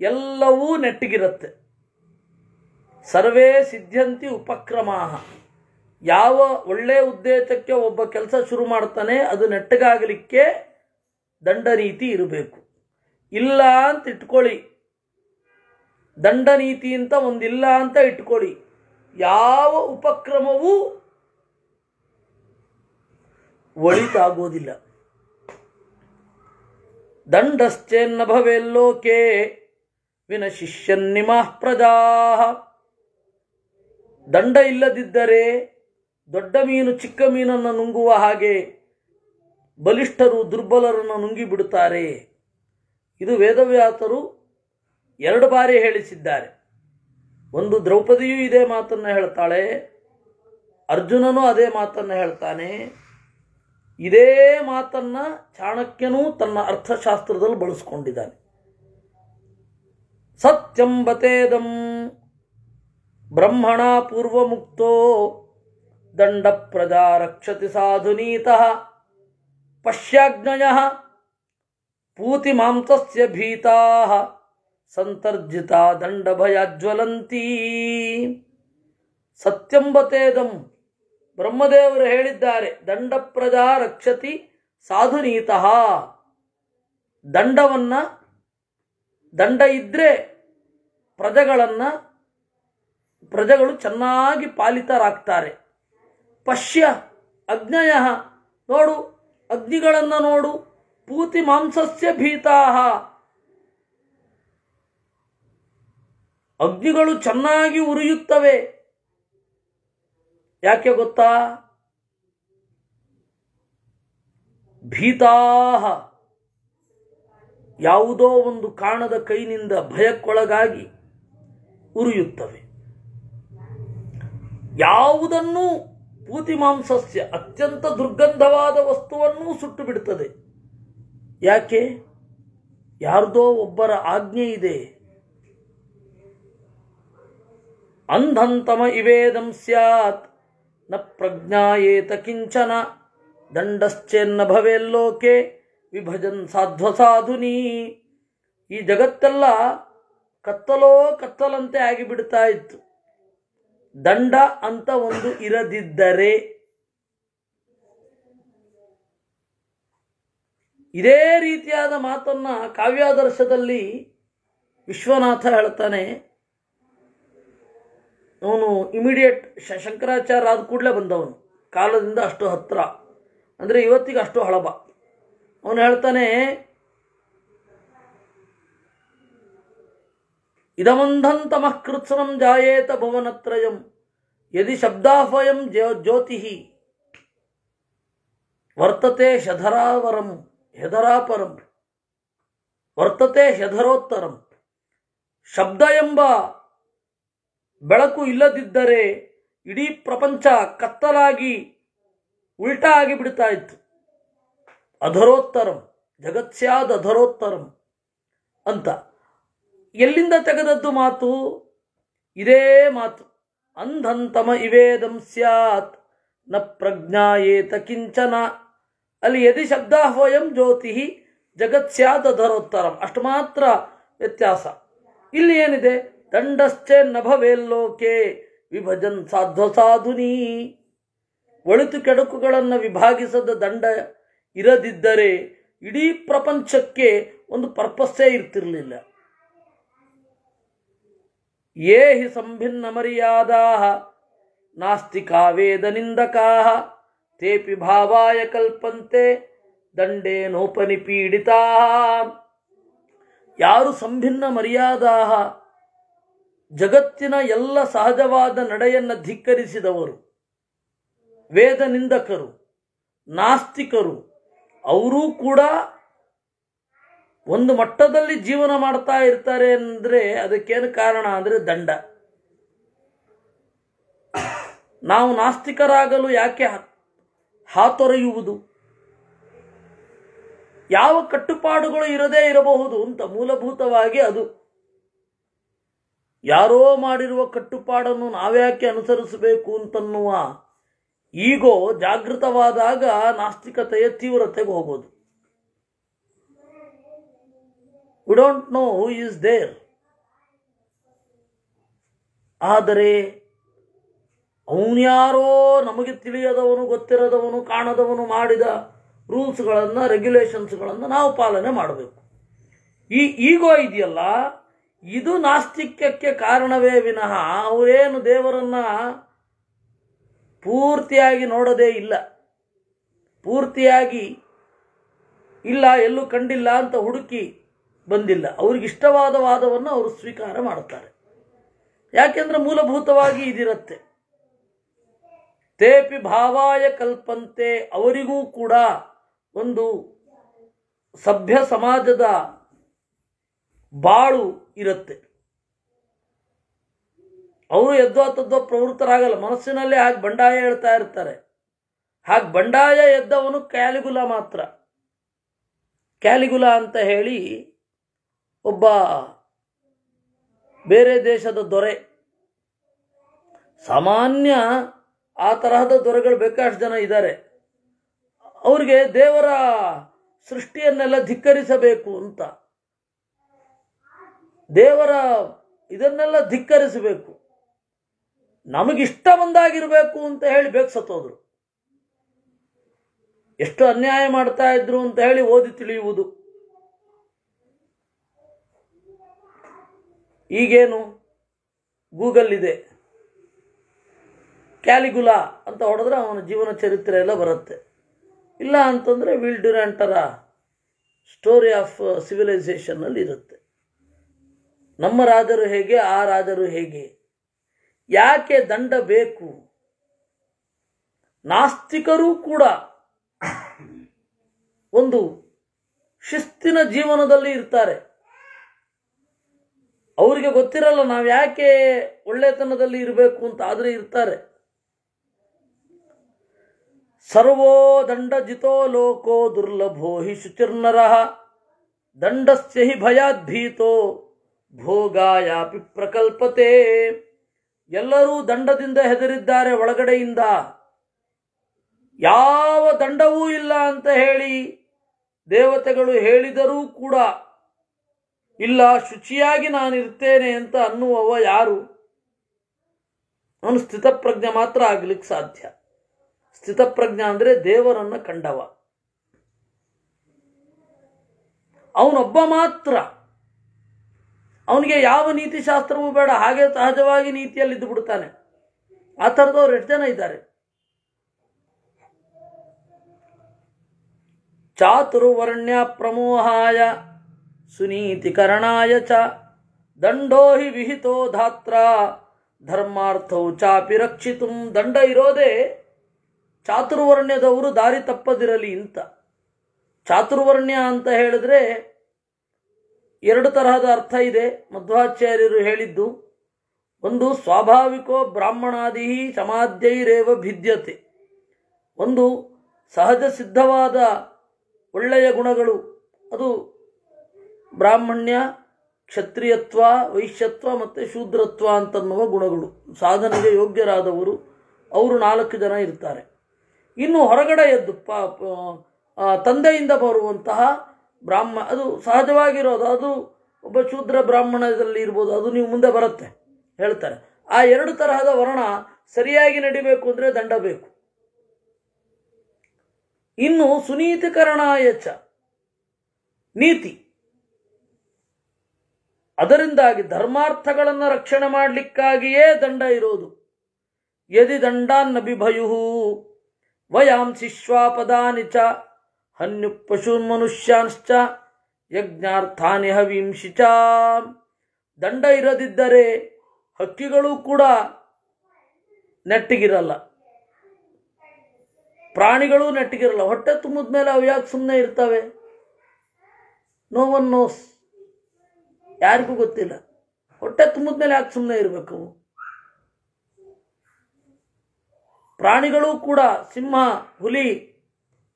ಎಲ್ಲವೂ ನೆಟ್ಟಿಗಿರುತ್ತೆ. ಸರ್ವೇ ಸಿದ್ಧಂತಿ ಉಪಕ್ರಮ ಯಾವ ಒಳ್ಳೆ ಉದ್ದೇಶಕ್ಕೆ ಒಬ್ಬ ಕೆಲಸ ಶುರು ಮಾಡ್ತಾನೆ, ಅದು ನೆಟ್ಟಗಾಗಲಿಕ್ಕೆ ದಂಡನೀತಿ ಇರಬೇಕು. ಇಲ್ಲ ಅಂತ ಇಟ್ಕೊಳ್ಳಿ. ದಂಡನೀತಿ ಅಂತ ಒಂದಿಲ್ಲ ಅಂತ ಇಟ್ಕೊಳ್ಳಿ. ಯಾವ ಉಪಕ್ರಮವೂ ಒಳಿತಾಗೋದಿಲ್ಲ ದಂಡಶ್ಚೇನ್ನ ಭವೆಲ್ಲೋಕೆ ಶಿಷ್ಯನ್ನಿಮಃ ಪ್ರಜಾ. ದಂಡ ಇಲ್ಲದಿದ್ದರೆ ದೊಡ್ಡ ಮೀನು ಚಿಕ್ಕ ಮೀನನ್ನು ನುಂಗುವ ಹಾಗೆ ಬಲಿಷ್ಠರು ದುರ್ಬಲರನ್ನು ನುಂಗಿಬಿಡುತ್ತಾರೆ. ಇದು ವೇದವ್ಯಾಸರು ಎರಡು ಬಾರಿ ಹೇಳಿಸಿದ್ದಾರೆ. ಒಂದು ದ್ರೌಪದಿಯೂ ಇದೇ ಮಾತನ್ನು ಹೇಳ್ತಾಳೆ, ಅರ್ಜುನನೂ ಅದೇ ಮಾತನ್ನು ಹೇಳ್ತಾನೆ ಇದೇ ಮಾತನ್ನ ಚಾಣಕ್ಯನೂ ತನ್ನ ಅರ್ಥಶಾಸ್ತ್ರದಲ್ಲಿ ಬಳಸ್ಕೊಂಡಿದ್ದಾನೆ. ಸತ್ಯಂಬತೇದಂ ಬ್ರಹ್ಮಣ ಪೂರ್ವಮುಕ್ತೋ ದಂಡ ಪ್ರಜಾ ರಕ್ಷತಿ ಸಾಧುನೀತಃ ಪಶ್ಯಾಜ್ಞಯ ಪೂತಿ ಮಾಂಸಸ್ಯ ಭೀತಾ ಸಂತರ್ಜಿತ ದಂಡ ಸತ್ಯಂ ಸತ್ಯಂಬತೇದಂ ಬ್ರಹ್ಮದೇವರು ಹೇಳಿದ್ದಾರೆ ದಂಡ ಪ್ರಜಾ ರಕ್ಷತಿ ಸಾಧುನೀತಃ. ದಂಡವನ್ನು, ದಂಡ ಇದ್ರೆ ಪ್ರಜೆಗಳನ್ನು, ಪ್ರಜೆಗಳು ಚೆನ್ನಾಗಿ ಪಾಲಿತರಾಗ್ತಾರೆ. ಪಶ್ಯ ಅಗ್ನಯ, ನೋಡು, ಅಗ್ನಿಗಳನ್ನು ನೋಡು, ಪೂತಿ ಮಾಂಸಸ್ಯ ಭೀತಾಹ ಅಗ್ನಿಗಳು ಚೆನ್ನಾಗಿ ಉರಿಯುತ್ತವೆ. ಯಾಕೆ ಗೊತ್ತಾ? ಭೀತಾಹ. ಯಾವುದೋ ಒಂದು ಕಾಣದ ಕೈನಿಂದ ಭಯಕ್ಕೊಳಗಾಗಿ ಉರಿಯುತ್ತವೆ. ಯಾವುದನ್ನೂ ಪೂತಿ ಮಾಂಸಸ್ಯ ಅತ್ಯಂತ ದುರ್ಗಂಧವಾದ ವಸ್ತುವನ್ನೂ ಸುಟ್ಟು ಬಿಡುತ್ತದೆ ಯಾಕೆ? ಯಾರ್ದೋ ಒಬ್ಬರ ಆಜ್ಞೆ ಇದೆ. ಅಂಧಂತಮ ಇವೇದಂ ಸ್ಯಾತ್. ನ ಪ್ರಜ್ಞಾಯೇತ ಕಿಂಚನ, ದಂಡಶ್ಚೇನ್ನ ಭವೆಲ್ಲೋಕೆ, ವಿಭಜನ್ ಸಾಧ್ವ ಸಾಧುನಿ. ಈ ಜಗತ್ತೆಲ್ಲ ಕತ್ತಲೋ ಕತ್ತಲಂತೆ ಆಗಿಬಿಡ್ತಾ ಇತ್ತು. ದಂಡ ಅಂತ ಒಂದು ಇರದಿದ್ದರೆ, ಇದೇ ರೀತಿಯಾದ ಮಾತನ್ನ ಕಾವ್ಯಾದರ್ಶದಲ್ಲಿ ವಿಶ್ವನಾಥ ಹೇಳ್ತಾನೆ ಅವನು ಇಮಿಡಿಯೇಟ್ ಶಂಕರಾಚಾರ್ಯ ಆದ ಕೂಡಲೇ ಬಂದವನು. ಕಾಲದಿಂದ ಅಷ್ಟು ಹತ್ತಿರ ಅಂದರೆ ಇವತ್ತಿಗೆ ಅಷ್ಟು ಹಳಬ. ಅವನು ಹೇಳ್ತಾನೆ, ಇದಮಂಧಂತಮಃ ಕೃತ್ಸನಂ ಜಾಯೇತ ಭುವನತ್ರಯಂ, ಯದಿ ಶಬ್ದಾಫಯಂ ಜ್ಯೋ ಜ್ಯೋತಿ, ವರ್ತತೆ ಶಧರಾವರಂ, ಹೆದರಾಪರಂ, ವರ್ತತೆ ಶಧರೋತ್ತರಂ, ಶಬ್ದ ಎಂಬ ಬೆಳಕು ಇಲ್ಲದಿದ್ದರೆ ಇಡೀ ಪ್ರಪಂಚ ಕತ್ತಲಾಗಿ ಉಲ್ಟಾ ಆಗಿ ಬಿಡ್ತಾ ಇತ್ತು. ಅಧರೋತ್ತರಂ, ಜಗತ್ಸ್ಯಾದ ಅಧರೋತ್ತರಂ ಅಂತ. ಎಲ್ಲಿಂದ ತೆಗೆದದ್ದು ಮಾತು? ಇದೇ ಮಾತು. ಅಂಧಂತಮ ಇವೇದಂ ಸ್ಯಾತ್, ನ ಪ್ರಜ್ಞಾಯೇತ ಕಿಂಚನ. ಅಲ್ಲಿ ಯದಿ ಶಬ್ದಾಹ್ವಯಂ ಜ್ಯೋತಿ ಜಗತ್ಸ್ಯಾದ ಅಧರೋತ್ತರಂ. ಅಷ್ಟು ಮಾತ್ರ ವ್ಯತ್ಯಾಸ. ಇಲ್ಲಿ ಏನಿದೆ? ದಂಡಶ್ಚೆ ನಭವೇಲ್ಲೋಕೆ ವಿಭಜನ್ ಸಾಧ್ವ ಸಾಧುನಿ. ಒಳಿತು ಕೆಡುಕುಗಳನ್ನು ವಿಭಾಗಿಸದ ದಂಡ ಇರದಿದ್ದರೆ ಇಡೀ ಪ್ರಪಂಚಕ್ಕೆ ಒಂದು ಪರ್ಪಸ್ಸೇ ಇರ್ತಿರಲಿಲ್ಲ. ಯೇ ಹಿ ಸಂಭಿನ್ನ ಮರ್ಯಾದಾ ನಾಸ್ತಿಕಾ ವೇದ ನಿಂದಕಾ ತೇಪಿ ಭಾವಾಯ ಕಲ್ಪಂತೆ ದಂಡೇನೋಪನಿಪೀಡಿತಾ ಯಾರು ಸಂಭಿನ್ನ ಮರ್ಯಾದಾ ಜಗತ್ತಿನ ಎಲ್ಲ ಸಹಜವಾದ ನಡೆಯನ್ನು ಧಿಕ್ಕರಿಸಿದವರು, ವೇದ ನಿಂದಕರು, ನಾಸ್ತಿಕರು, ಅವರೂ ಕೂಡ ಒಂದು ಮಟ್ಟದಲ್ಲಿ ಜೀವನ ಮಾಡ್ತಾ ಇರ್ತಾರೆ ಅಂದರೆ ಅದಕ್ಕೇನು ಕಾರಣ ಅಂದರೆ ದಂಡ. ನಾವು ನಾಸ್ತಿಕರಾಗಲು ಯಾಕೆ ಹಾತೊರೆಯುವುದು? ಯಾವ ಕಟ್ಟುಪಾಡುಗಳು ಇರದೇ ಇರಬಹುದು ಅಂತ ಮೂಲಭೂತವಾಗಿ ಅದು. ಯಾರೋ ಮಾಡಿರುವ ಕಟ್ಟುಪಾಡನ್ನು ನಾವ್ಯಾಕೆ ಅನುಸರಿಸಬೇಕು ಅಂತನ್ನುವ ಈಗೋ ಜಾಗೃತವಾದಾಗ ನಾಸ್ತಿಕತೆಯ ತೀವ್ರತೆಗೆ ಹೋಗೋದು. We don't know who is there ಆದರೆ ಅವನ್ಯಾರೋ ನಮಗೆ ತಿಳಿಯದವನು, ಗೊತ್ತಿರದವನು, ಕಾಣದವನು ಮಾಡಿದ ರೂಲ್ಸ್ಗಳನ್ನು ರೆಗ್ಯುಲೇಷನ್ಸ್ಗಳನ್ನು ನಾವು ಪಾಲನೆ ಮಾಡಬೇಕು. ಈ ಈಗೋ ಇದೆಯಲ್ಲ ಇದು ನಾಸ್ತಿಕ್ಯಕ್ಕೆ ಕಾರಣವೇ ವಿನಃ. ಅವರೇನು ದೇವರನ್ನ ಪೂರ್ತಿಯಾಗಿ ನೋಡದೇ ಇಲ್ಲ. ಪೂರ್ತಿಯಾಗಿ ಇಲ್ಲ, ಎಲ್ಲೂ ಕಂಡಿಲ್ಲ ಅಂತ ಹುಡುಕಿ ಬಂದಿಲ್ಲ. ಅವ್ರಿಗಿಷ್ಟವಾದ ವಾದವನ್ನು ಅವರು ಸ್ವೀಕಾರ ಮಾಡುತ್ತಾರೆ. ಯಾಕೆಂದ್ರೆ ಮೂಲಭೂತವಾಗಿ ಇದಿರುತ್ತೆ. ತೇಪಿ ಭಾವಾಯ ಕಲ್ಪಂತೆ ಅವರಿಗೂ ಕೂಡ ಒಂದು ಸಭ್ಯ ಸಮಾಜದ ಬಾಳು ಇರುತ್ತೆ. ಅವರು ಎದ್ದೋ ತದ್ದೋ ಪ್ರವೃತ್ತರಾಗಲ್ಲ. ಮನಸ್ಸಿನಲ್ಲೇ ಹಾಗೆ ಬಂಡಾಯ ಹೇಳ್ತಾ ಇರ್ತಾರೆ. ಹಾಗೆ ಬಂಡಾಯ ಎದ್ದವನು ಕ್ಯಾಲಿಗುಲ ಮಾತ್ರ. ಕ್ಯಾಲಿಗುಲ ಅಂತ ಹೇಳಿ ಒಬ್ಬ ಬೇರೆ ದೇಶದ ದೊರೆ. ಸಾಮಾನ್ಯ ಆ ತರಹದ ದೊರೆಗಳು ಬೇಕಾಷ್ಟು ಜನ ಇದ್ದಾರೆ. ಅವ್ರಿಗೆ ದೇವರ ಸೃಷ್ಟಿಯನ್ನೆಲ್ಲ ಧಿಕ್ಕರಿಸಬೇಕು ಅಂತ. ದೇವರ ಇದನ್ನೆಲ್ಲ ಧಿಕ್ಕರಿಸಬೇಕು. ನಮಗಿಷ್ಟ ಬಂದಾಗಿರಬೇಕು ಅಂತ ಹೇಳಿ ಬೇಕು ಸತ್ತೋದ್ರು ಎಷ್ಟು ಅನ್ಯಾಯ ಮಾಡ್ತಾ ಇದ್ರು ಅಂತ ಹೇಳಿ ಓದಿ ತಿಳಿಯುವುದು. ಈಗೇನು? ಗೂಗಲ್ ಇದೆ. ಕ್ಯಾಲಿಗುಲಾ ಅಂತ ಹೊಡೆದ್ರೆ ಅವನ ಜೀವನ ಚರಿತ್ರೆ ಎಲ್ಲ ಬರುತ್ತೆ. ಇಲ್ಲ ಅಂತಂದರೆ ವಿಲ್ ಡ್ಯುರಾಂಟರ ಸ್ಟೋರಿ ಆಫ್ ಸಿವಿಲೈಸೇಷನ್ನಲ್ಲಿ ಇರುತ್ತೆ. ನಮ್ಮ ರಾಜರು ಹೇಗೆ ಆ ರಾಜರು ಹೇಗೆ? ಯಾಕೆ ದಂಡ ಬೇಕು? ನಾಸ್ತಿಕರೂ ಕೂಡ ಒಂದು ಶಿಸ್ತಿನ ಜೀವನದಲ್ಲಿ ಇರ್ತಾರೆ. ಅವರಿಗೆ ಗೊತ್ತಿರಲ್ಲ ನಾವು ಯಾಕೆ ಒಳ್ಳೆತನದಲ್ಲಿ ಇರಬೇಕು ಅಂತ, ಆದರೆ ಇರ್ತಾರೆ. ಸರ್ವೋ ದಂಡಜಿತೋ ಲೋಕೋ ದುರ್ಲಭೋ ಹಿ ಶುಚಿರ್ನರ, ದಂಡಸ್ಯ ಹಿ ಭಯಾದ್ಭೀತೋ ಭೋಗಾಯಾಪಿ ಪ್ರಕಲ್ಪತೆ. ಎಲ್ಲರೂ ದಂಡದಿಂದ ಹೆದರಿದ್ದಾರೆ ಒಳಗಡೆಯಿಂದ. ಯಾವ ದಂಡವೂ ಇಲ್ಲ ಅಂತ ಹೇಳಿ ದೇವತೆಗಳು ಹೇಳಿದರೂ ಕೂಡ, ಇಲ್ಲ, ಶುಚಿಯಾಗಿ ನಾನು ಇರ್ತೇನೆ ಅಂತ ಅನ್ನುವವ ಯಾರು? ಅವನು ಸ್ಥಿತಪ್ರಜ್ಞೆ ಮಾತ್ರ ಆಗ್ಲಿಕ್ಕೆ ಸಾಧ್ಯ. ಸ್ಥಿತಪ್ರಜ್ಞ ಅಂದರೆ ದೇವರನ್ನು ಕಂಡವ. ಅವನೊಬ್ಬ ಮಾತ್ರ. ಅವನಿಗೆ ಯಾವ ನೀತಿಶಾಸ್ತ್ರವೂ ಬೇಡ, ಹಾಗೆ ಸಹಜವಾಗಿ ನೀತಿಯಲ್ಲಿ ಇದ್ದು ಬಿಡ್ತಾನೆ ಆ ಥರದವ್ರು ಎಷ್ಟು ಜನ ಇದ್ದಾರೆ? ಚಾತುರ್ವರ್ಣ್ಯ ಪ್ರಮೋಹಾಯ ಸುನೀತಿಕರಣಾಯ ಚ ದಂಡೋ ಹಿ ವಿಹಿತೋ ಧಾತ್ರ ಧರ್ಮಾರ್ಥೌ ಚಾಪಿ ರಕ್ಷಿತು ದಂಡ ಇರೋದೇ ಚಾತುರ್ವರ್ಣ್ಯದವರು ದಾರಿ ತಪ್ಪದಿರಲಿ ಅಂತ. ಚಾತುರ್ವರ್ಣ್ಯ ಅಂತ ಹೇಳಿದ್ರೆ ಎರಡು ತರಹದ ಅರ್ಥ ಇದೆ. ಮಧ್ವಾಚಾರ್ಯರು ಹೇಳಿದ್ದು, ಒಂದು ಸ್ವಾಭಾವಿಕೋ ಬ್ರಾಹ್ಮಣಾದಿ ಸಮಾಧ್ಯೈರೇವ ಭಿದ್ಯತೆ. ಒಂದು ಸಹಜ ಸಿದ್ಧವಾದ ಒಳ್ಳೆಯ ಗುಣಗಳು, ಅದು ಬ್ರಾಹ್ಮಣ್ಯ, ಕ್ಷತ್ರಿಯತ್ವ, ವೈಶ್ಯತ್ವ ಮತ್ತು ಶೂದ್ರತ್ವ ಅಂತನ್ನುವ ಗುಣಗಳು. ಸಾಧನೆಗೆ ಯೋಗ್ಯರಾದವರು ಅವರು ನಾಲ್ಕು ಜನ ಇರ್ತಾರೆ. ಇನ್ನು ಹೊರಗಡೆ ಎದ್ದು ಪ ಪ- ತಂದೆಯಿಂದ ಬರುವಂತಹ ಬ್ರಾಹ್ಮ, ಅದು ಸಹಜವಾಗಿರೋದು, ಅದು ಒಬ್ಬ ಶೂದ್ರ ಬ್ರಾಹ್ಮಣದಲ್ಲಿ ಇರ್ಬೋದು, ಅದು ನೀವು ಮುಂದೆ ಬರುತ್ತೆ, ಹೇಳ್ತಾರೆ. ಆ ಎರಡು ತರಹದ ವರ್ಣ ಸರಿಯಾಗಿ ನಡಿಬೇಕು ಅಂದರೆ ದಂಡ ಬೇಕು. ಇನ್ನು ಸುನೀತಿಕರಣಾಯಚ ನೀತಿ. ಅದರಿಂದಾಗಿ ಧರ್ಮಾರ್ಥಗಳನ್ನು ರಕ್ಷಣೆ ಮಾಡಲಿಕ್ಕಾಗಿಯೇ ದಂಡ ಇರೋದು. ಯದಿ ದಂಡಾನ್ನ ಬಿಭಯು ವಯಾಂಸಿ ಶ್ವಾಪದಾನಿ ಚ. ಹನ್ಯು ಪಶೂನ್ ಮನುಷ್ಯಾಂಶ್ಚ, ಯಜ್ಞಾರ್ಥಾನಿ ಹವಿಂಶಿಚ. ಚ ದಂಡ ಇರದಿದ್ದರೆ ಹಕ್ಕಿಗಳು ಕೂಡ ನೆಟ್ಟಿಗಿರಲ್ಲ. ಪ್ರಾಣಿಗಳು ನೆಟ್ಟಿಗಿರಲ್ಲ. ಹೊಟ್ಟೆ ತುಂಬಿದ ಮೇಲೆ ಅವು ಯಾಕೆ ಸುಮ್ಮನೆ ಇರ್ತವೆ? ನೋ ಒನ್ ನೋಸ್ ಯಾರಿಗೂ ಗೊತ್ತಿಲ್ಲ. ಹೊಟ್ಟೆ ತುಂಬಿದ ಮೇಲೆ ಯಾಕೆ ಸುಮ್ಮನೆ ಇರಬೇಕು ಪ್ರಾಣಿಗಳು ಕೂಡ, ಸಿಂಹ, ಹುಲಿ,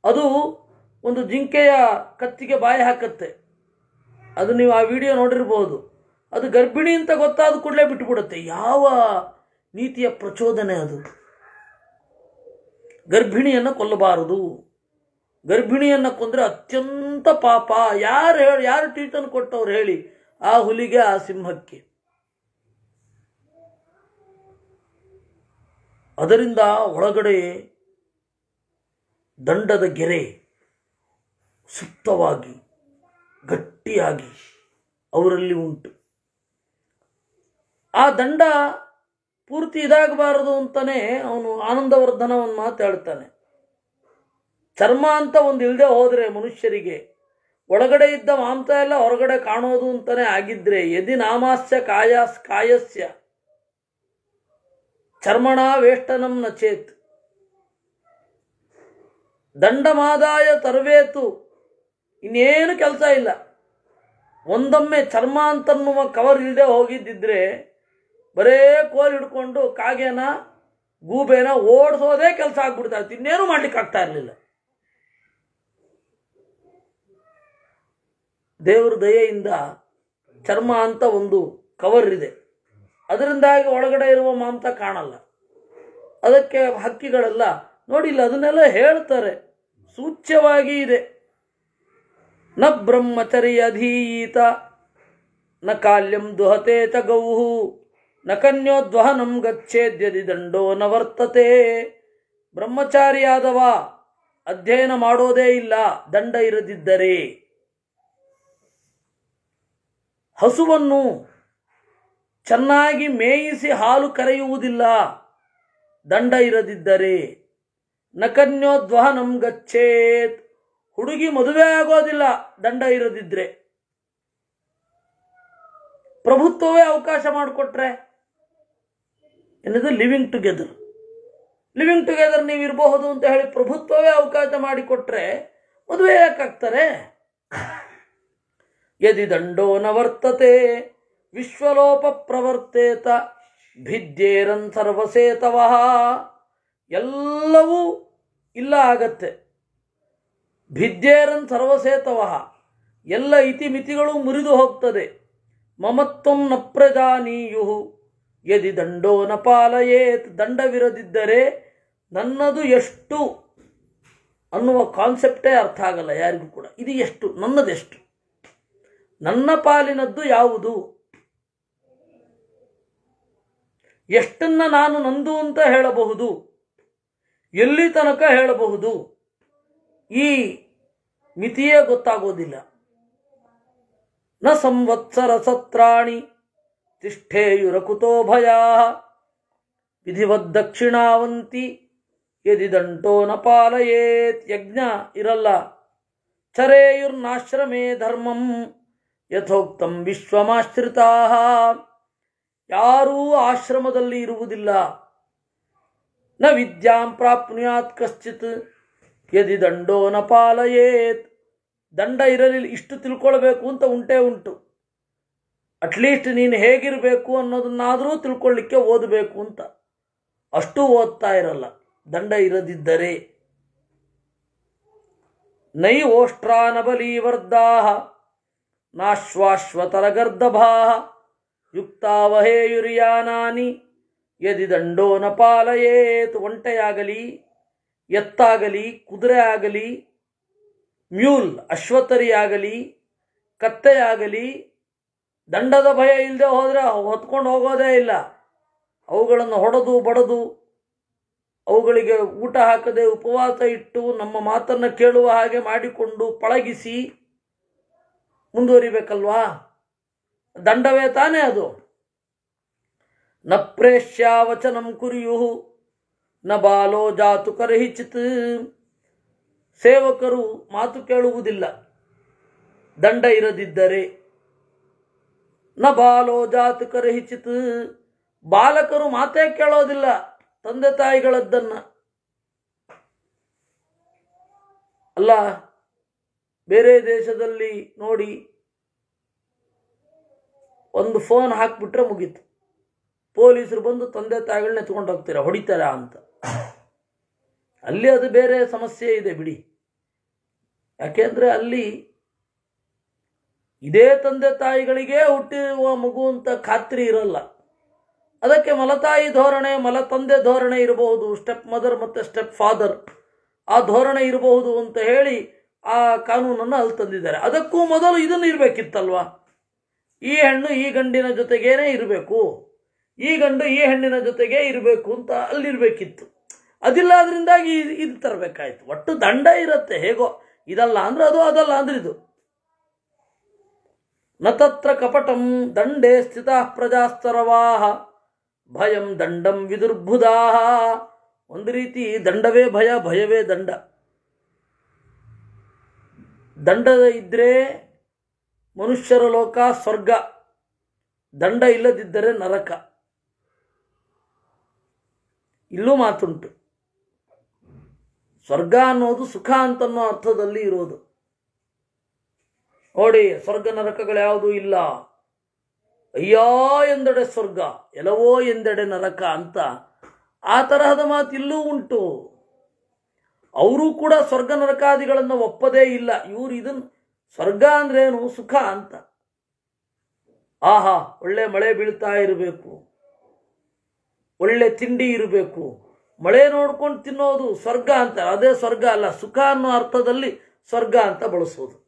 ಅದು ಒಂದು ಜಿಂಕೆಯ ಕತ್ತಿಗೆ ಬಾಯಿ ಹಾಕತ್ತೆ. ಅದು ನೀವು ಆ ವಿಡಿಯೋ ನೋಡಿರ್ಬೋದು. ಅದು ಗರ್ಭಿಣಿ ಅಂತ ಗೊತ್ತಾದ ಕೂಡಲೇ ಬಿಟ್ಟುಬಿಡುತ್ತೆ ಯಾವ ನೀತಿಯ ಪ್ರಚೋದನೆ ಅದು? ಗರ್ಭಿಣಿಯನ್ನು ಕೊಲ್ಲಬಾರದು. ಗರ್ಭಿಣಿಯನ್ನು ಕೊಂದರೆ ಅತ್ಯಂತ ಪಾಪ. ಯಾರು ಹೇಳಿ, ಯಾರು ಟೀಟನ್ನು ಕೊಟ್ಟವ್ರು ಹೇಳಿ ಆ ಹುಲಿಗೆ, ಆ ಸಿಂಹಕ್ಕೆ. ಅದರಿಂದ ಒಳಗಡೆ ದಂಡದ ಗೆರೆ. ಸುಪ್ತವಾಗಿ, ಗಟ್ಟಿಯಾಗಿ ಅವರಲ್ಲಿ ಉಂಟು. ಆ ದಂಡ ಪೂರ್ತಿ ಇದಾಗಬಾರದು ಅಂತಲೇ ಅವನು ಆನಂದವರ್ಧನ ಒಂದು ಮಾತು ಹೇಳ್ತಾನೆ ಚರ್ಮ ಅಂತ ಒಂದು ಇಲ್ಲದೆ ಹೋದರೆ ಮನುಷ್ಯರಿಗೆ, ಒಳಗಡೆ ಇದ್ದ ಮಾಂಸ ಎಲ್ಲ ಹೊರಗಡೆ ಕಾಣೋದು ಅಂತಲೇ ಆಗಿದ್ರೆ ಯದಿ ನಾಮಾಸ್ಯ ಕಾಯಾಸ್ ಕಾಯಸ್ಯ. ಚರ್ಮಣ ವೇಷ್ಟನಂ ನಚೇತ್ ಚೇತ್. ದಂಡಮಾದಾಯ ತರಬೇತು ಇನ್ನೇನು ಕೆಲಸ ಇಲ್ಲ. ಒಂದೊಮ್ಮೆ ಚರ್ಮ ಅಂತನ್ನುವ ಕವರ್ ಇಲ್ಲದೆ ಹೋಗಿದ್ದಿದ್ರೆ ಬರೇ ಕೋಲ್ ಹಿಡ್ಕೊಂಡು ಕಾಗೆನ, ಗೂಬೇನ ಓಡಿಸೋದೇ ಕೆಲಸ ಆಗ್ಬಿಡ್ತಾ ಇತ್ತು. ಇನ್ನೇನು ಮಾಡ್ಲಿಕ್ಕೆ ಆಗ್ತಾ ಇರಲಿಲ್ಲ. ದೇವ್ರ ದಯೆಯಿಂದ ಚರ್ಮ ಅಂತ ಒಂದು ಕವರ್ ಇದೆ. ಅದರಿಂದಾಗಿ ಒಳಗಡೆ ಇರುವ ಮಾಂಸ ಕಾಣಲ್ಲ. ಅದಕ್ಕೆ ಹಕ್ಕಿಗಳೆಲ್ಲ ನೋಡಿಲ್ಲ, ಅದನ್ನೆಲ್ಲ ಹೇಳ್ತಾರೆ. ಸೂಚ್ಯವಾಗಿ ಇದೆ. ನ ಬ್ರಹ್ಮಚರ್ಯಧೀತ, ನ ಕಾಲ್ಯಂ ದುಹತೆ ಗೌಹು ನ ಕನ್ಯೋದ್ವಹನಂ ಗಚ್ಚೇದ್ಯದಿ ದಂಡೋ ನ ವರ್ತತೆ. ಬ್ರಹ್ಮಚಾರಿಯಾದವ, ಅಧ್ಯಯನ ಮಾಡೋದೇ ಇಲ್ಲ, ದಂಡ ಇರದಿದ್ದರೆ. ಹಸುವನ್ನು ಚೆನ್ನಾಗಿ ಮೇಯಿಸಿ ಹಾಲು ಕರೆಯುವುದಿಲ್ಲ, ದಂಡ ಇರದಿದ್ದರೆ. ನಕನ್ಯೋದ್ವಹನಂ ಗಚ್ಚೇತ್ ಹುಡುಗಿ ಮದುವೆ ಆಗೋದಿಲ್ಲ, ದಂಡ ಇರದಿದ್ರೆ. ಪ್ರಭುತ್ವವೇ ಅವಕಾಶ ಮಾಡಿಕೊಟ್ರೆ. ಏನದು ಲಿವಿಂಗ್ ಟುಗೆದರ್ ಲಿವಿಂಗ್ ಟುಗೆದರ್ ನೀವು ಇರಬಹುದು ಅಂತ ಹೇಳಿ ಪ್ರಭುತ್ವವೇ ಅವಕಾಶ ಮಾಡಿಕೊಟ್ರೆ ಮದುವೆ ಯಾಕಾಗ್ತಾರೆ? ಯದಿ ದಂಡೋ ನ ವರ್ತತೆ, ವಿಶ್ವಲೋಪ ಪ್ರವರ್ತೇತ, ಭಿದ್ಯೇರನ್ ಸರ್ವಸೇತವಃ. ಎಲ್ಲವೂ ಇಲ್ಲ ಆಗತ್ತೆ. ಭಿದ್ಯೇರನ್ ಸರ್ವಸೇತವಃ. ಎಲ್ಲ ಇತಿಮಿತಿಗಳು ಮುರಿದು ಹೋಗ್ತದೆ. ಮಮತ್ವಂ ನ ಪ್ರಜಾನೀಯು. ಯದಿ ದಂಡೋ ನ ಪಾಲಯೇತ್ ದಂಡವಿರದಿದ್ದರೆ ನನ್ನದು ಎಷ್ಟು ಅನ್ನುವ ಕಾನ್ಸೆಪ್ಟೇ ಅರ್ಥ ಆಗಲ್ಲ ಯಾರಿಗೂ ಕೂಡ. ಇದು ಎಷ್ಟು? ನನ್ನದೆಷ್ಟು? ನನ್ನ ಪಾಲಿನದ್ದು ಯಾವುದು? ಎಷ್ಟನ್ನು ನಾನು ನಂದು ಅಂತ ಹೇಳಬಹುದು? ಎಲ್ಲಿ ತನಕ ಹೇಳಬಹುದು? ಈ ಮಿತಿಯೇ ಗೊತ್ತಾಗೋದಿಲ್ಲ. ನ ಸಂವತ್ಸರ ಸತ್ರಾಣಿ ತಿಷ್ಠೇಯುರಕುತೋ ಭಯಾ ವಿಧಿವದ್ದಕ್ಷಿಣಾವಂತಿ ಯದಿದಂಟೋ ನ ಪಾಲಯೇತ್ ಯಜ್ಞ ಇರಲ್ಲ. ಚರೇಯುರ್ನಾಶ್ರಮೇ ಧರ್ಮಂ ಯಥೋಕ್ತಂ ವಿಶ್ವಮಾಶ್ರಿತಾ. ಯಾರೂ ಆಶ್ರಮದಲ್ಲಿ ಇರುವುದಿಲ್ಲ. ನ ವಿದ್ಯಾಂ ಪ್ರಾಪ್ನುಯಾತ್ ಕಶ್ಚಿತ್ ಯದಿ ದಂಡೋ ನ ಪಾಲಯೇತ್. ದಂಡ ಇರಲಿಲ್ಲ, ಇಷ್ಟು ತಿಳ್ಕೊಳ್ಬೇಕು ಅಂತ ಉಂಟೇ ಉಂಟು. ಅಟ್ಲೀಸ್ಟ್ ನೀನು ಹೇಗಿರಬೇಕು ಅನ್ನೋದನ್ನಾದರೂ ತಿಳ್ಕೊಳ್ಳಿಕ್ಕೆ ಓದಬೇಕು ಅಂತ. ಅಷ್ಟು ಓದ್ತಾ ಇರಲ್ಲ, ದಂಡ ಇರದಿದ್ದರೆ. ನೈ ಓಷ್ಟ್ರಾನಬಲೀವರ್ಧಾ ನಾಶ್ವಾಶ್ವತರಗರ್ದಭಾ ಯುಕ್ತಾವಹೇಯುರಿಯಾನಾನಿ ಯದಿ ದಂಡೋ ನ ಪಾಲಯೇತ್. ಒಂಟೆಯಾಗಲಿ ಎತ್ತಾಗಲಿ, ಕುದುರೆ ಆಗಲಿ, ಮ್ಯೂಲ್ ಅಶ್ವತರಿಯಾಗಲಿ ಕತ್ತೆಯಾಗಲಿ ದಂಡದ ಭಯ ಇಲ್ಲದೆ ಹೋದರೆ ಹೊತ್ಕೊಂಡು ಹೋಗೋದೇ ಇಲ್ಲ. ಅವುಗಳನ್ನು ಹೊಡೆದು, ಬಡದು, ಅವುಗಳಿಗೆ ಊಟ ಹಾಕದೆ ಉಪವಾಸ ಇಟ್ಟು ನಮ್ಮ ಮಾತನ್ನು ಕೇಳುವ ಹಾಗೆ ಮಾಡಿಕೊಂಡು ಪಳಗಿಸಿ ಮುಂದುವರಿಬೇಕಲ್ವಾ? ದಂಡವೇ ತಾನೇ ಅದು. ನಪ್ರೇಷ್ಯ ವಚನಂ ಕುರಿಯು ನ ಬಾಲೋ ಜಾತು ಸೇವಕರು ಮಾತು ಕೇಳುವುದಿಲ್ಲ. ದಂಡ ಇರದಿದ್ದರೆ ನ ಬಾಲೋ ಜಾತು ಬಾಲಕರು ಮಾತೇ ಕೇಳೋದಿಲ್ಲ, ತಂದೆ ತಾಯಿಗಳದ್ದನ್ನ. ಅಲ್ಲ, ಬೇರೆ ದೇಶದಲ್ಲಿ ನೋಡಿ ಒಂದು ಫೋನ್ ಹಾಕ್ಬಿಟ್ರೆ ಮುಗೀತು. ಪೊಲೀಸರು ಬಂದು ತಂದೆ ತಾಯಿಗಳನ್ನ ಎತ್ಕೊಂಡು ಹೋಗ್ತೀರಾ, ಹೊಡಿತಾರ ಅಂತ. ಅಲ್ಲಿ ಅದು ಬೇರೆ ಸಮಸ್ಯೆ ಇದೆ, ಬಿಡಿ. ಯಾಕೆಂದ್ರೆ ಅಲ್ಲಿ ಇದೇ ತಂದೆ ತಾಯಿಗಳಿಗೆ ಹುಟ್ಟಿರುವ ಮಗು ಅಂತ ಖಾತ್ರಿ ಇರಲ್ಲ. ಅದಕ್ಕೆ ಮಲತಾಯಿ ಧೋರಣೆ ಮಲ ತಂದೆ ಧೋರಣೆ ಇರಬಹುದು ಸ್ಟೆಪ್ ಮದರ್ ಮತ್ತು ಸ್ಟೆಪ್ ಫಾದರ್ ಆ ಧೋರಣೆ ಇರಬಹುದು ಅಂತ ಹೇಳಿ ಆ ಕಾನೂನನ್ನು ಅಲ್ಲಿ ತಂದಿದ್ದಾರೆ. ಅದಕ್ಕೂ ಮೊದಲು ಇದನ್ನು ಇರಬೇಕಿತ್ತಲ್ವಾ? ಈ ಹೆಣ್ಣು ಈ ಗಂಡಿನ ಜೊತೆಗೇನೆ ಇರಬೇಕು. ಈ ಗಂಡು ಈ ಹೆಣ್ಣಿನ ಜೊತೆಗೆ ಇರಬೇಕು ಅಂತ ಅಲ್ಲಿರ್ಬೇಕಿತ್ತು. ಅದಿಲ್ಲ ಅದರಿಂದಾಗಿ ಇದು- ತರಬೇಕಾಯ್ತು. ಒಟ್ಟು ದಂಡ ಇರುತ್ತೆ. ಹೇಗೋ? ಇದಲ್ಲ ಅಂದ್ರೆ ಅದು ಅದಲ್ಲ ಅಂದ್ರೆ ಇದು. ನ ತತ್ರ ಕಪಟಂ ದಂಡೇ ಸ್ಥಿತ ಪ್ರಜಾಸ್ತರವಾಹ. ಭಯಂ ದಂಡಂ ವಿದುರ್ಬುಧಾಹ ಒಂದು ರೀತಿ ದಂಡವೇ ಭಯ, ಭಯವೇ ದಂಡ. ದಂಡ ಇದ್ರೆ ಮನುಷ್ಯರ ಲೋಕ ಸ್ವರ್ಗ. ದಂಡ ಇಲ್ಲದಿದ್ದರೆ ನರಕ. ಇಲ್ಲೂ ಮಾತುಂಟು. ಸ್ವರ್ಗ ಅನ್ನೋದು ಸುಖ ಅಂತನ್ನೋ ಅರ್ಥದಲ್ಲಿ ಇರೋದು. ನೋಡಿ, ಸ್ವರ್ಗ ನರಕಗಳು ಯಾವುದೂ ಇಲ್ಲ. ಅಯ್ಯೋ, ಎಂದೆಡೆ ಸ್ವರ್ಗ, ಎಲ್ಲವೋ ಎಂದೆಡೆ ನರಕ ಅಂತ ಆ ತರಹದ ಮಾತು ಇಲ್ಲೂ ಉಂಟು. ಅವರು ಕೂಡ ಸ್ವರ್ಗ ನರಕಾದಿಗಳನ್ನು ಒಪ್ಪದೇ ಇಲ್ಲ. ಇವರು ಇದನ್ನು ಸ್ವರ್ಗ ಅಂದ್ರೇನು ಸುಖ ಅಂತ. ಆಹಾ, ಒಳ್ಳೆ ಮಳೆ ಬೀಳ್ತಾ ಇರಬೇಕು. ಒಳ್ಳೆ ತಿಂಡಿ ಇರಬೇಕು. ಮಳೆ ನೋಡ್ಕೊಂಡು ತಿನ್ನೋದು ಸ್ವರ್ಗ ಅಂತ, ಅದೇ ಸ್ವರ್ಗ ಅಲ್ಲ, ಸುಖ ಅನ್ನೋ ಅರ್ಥದಲ್ಲಿ ಸ್ವರ್ಗ ಅಂತ ಬಳಸೋದು.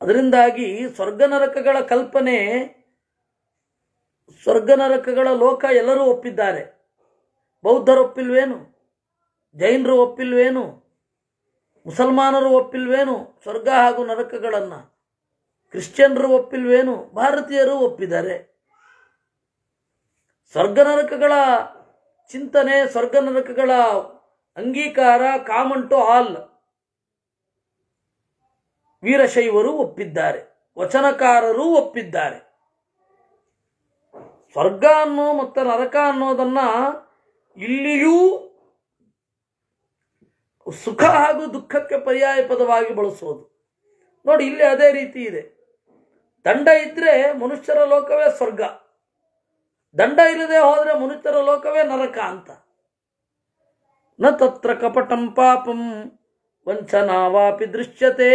ಅದರಿಂದಾಗಿ ಸ್ವರ್ಗ ನರಕಗಳ ಕಲ್ಪನೆ, ಸ್ವರ್ಗ ನರಕಗಳ ಲೋಕ ಎಲ್ಲರೂ ಒಪ್ಪಿದ್ದಾರೆ. ಬೌದ್ಧರು ಒಪ್ಪಿಲ್ವೇನು? ಜೈನರು ಒಪ್ಪಿಲ್ವೇನು? ಮುಸಲ್ಮಾನರು ಒಪ್ಪಿಲ್ವೇನು? ಸ್ವರ್ಗ ಹಾಗೂ ನರಕಗಳನ್ನು? ಕ್ರಿಶ್ಚಿಯನ್ರು ಒಪ್ಪಿಲ್ವೇನು? ಭಾರತೀಯರು ಒಪ್ಪಿದ್ದಾರೆ. ಸ್ವರ್ಗ ನರಕಗಳ ಚಿಂತನೆ ಸ್ವರ್ಗ ನರಕಗಳ ಅಂಗೀಕಾರ, ಕಾಮನ್ ಟು ಆಲ್ ವೀರಶೈವರು ಒಪ್ಪಿದ್ದಾರೆ, ವಚನಕಾರರೂ ಒಪ್ಪಿದ್ದಾರೆ. ಸ್ವರ್ಗ ಅನ್ನೋ ಮತ್ತು ನರಕ ಅನ್ನೋದನ್ನ ಇಲ್ಲಿಯೂ ಸುಖ ಹಾಗೂ ದುಃಖಕ್ಕೆ ಪರ್ಯಾಯ ಪದವಾಗಿ ಬಳಸೋದು. ನೋಡಿ, ಇಲ್ಲಿ ಅದೇ ರೀತಿ ಇದೆ. ದಂಡ ಇದ್ರೆ ಮನುಷ್ಯರ ಲೋಕವೇ ಸ್ವರ್ಗ. ದಂಡ ಇಲ್ಲದೆ ಹೋದರೆ ಮುನಿತರ ಲೋಕವೇ ನರಕ ಅಂತ. ನ ತತ್ರ ಕಪಟಂ ಪಾಪಂ ವಂಚನಾವಾಪಿ ದೃಶ್ಯತೆ.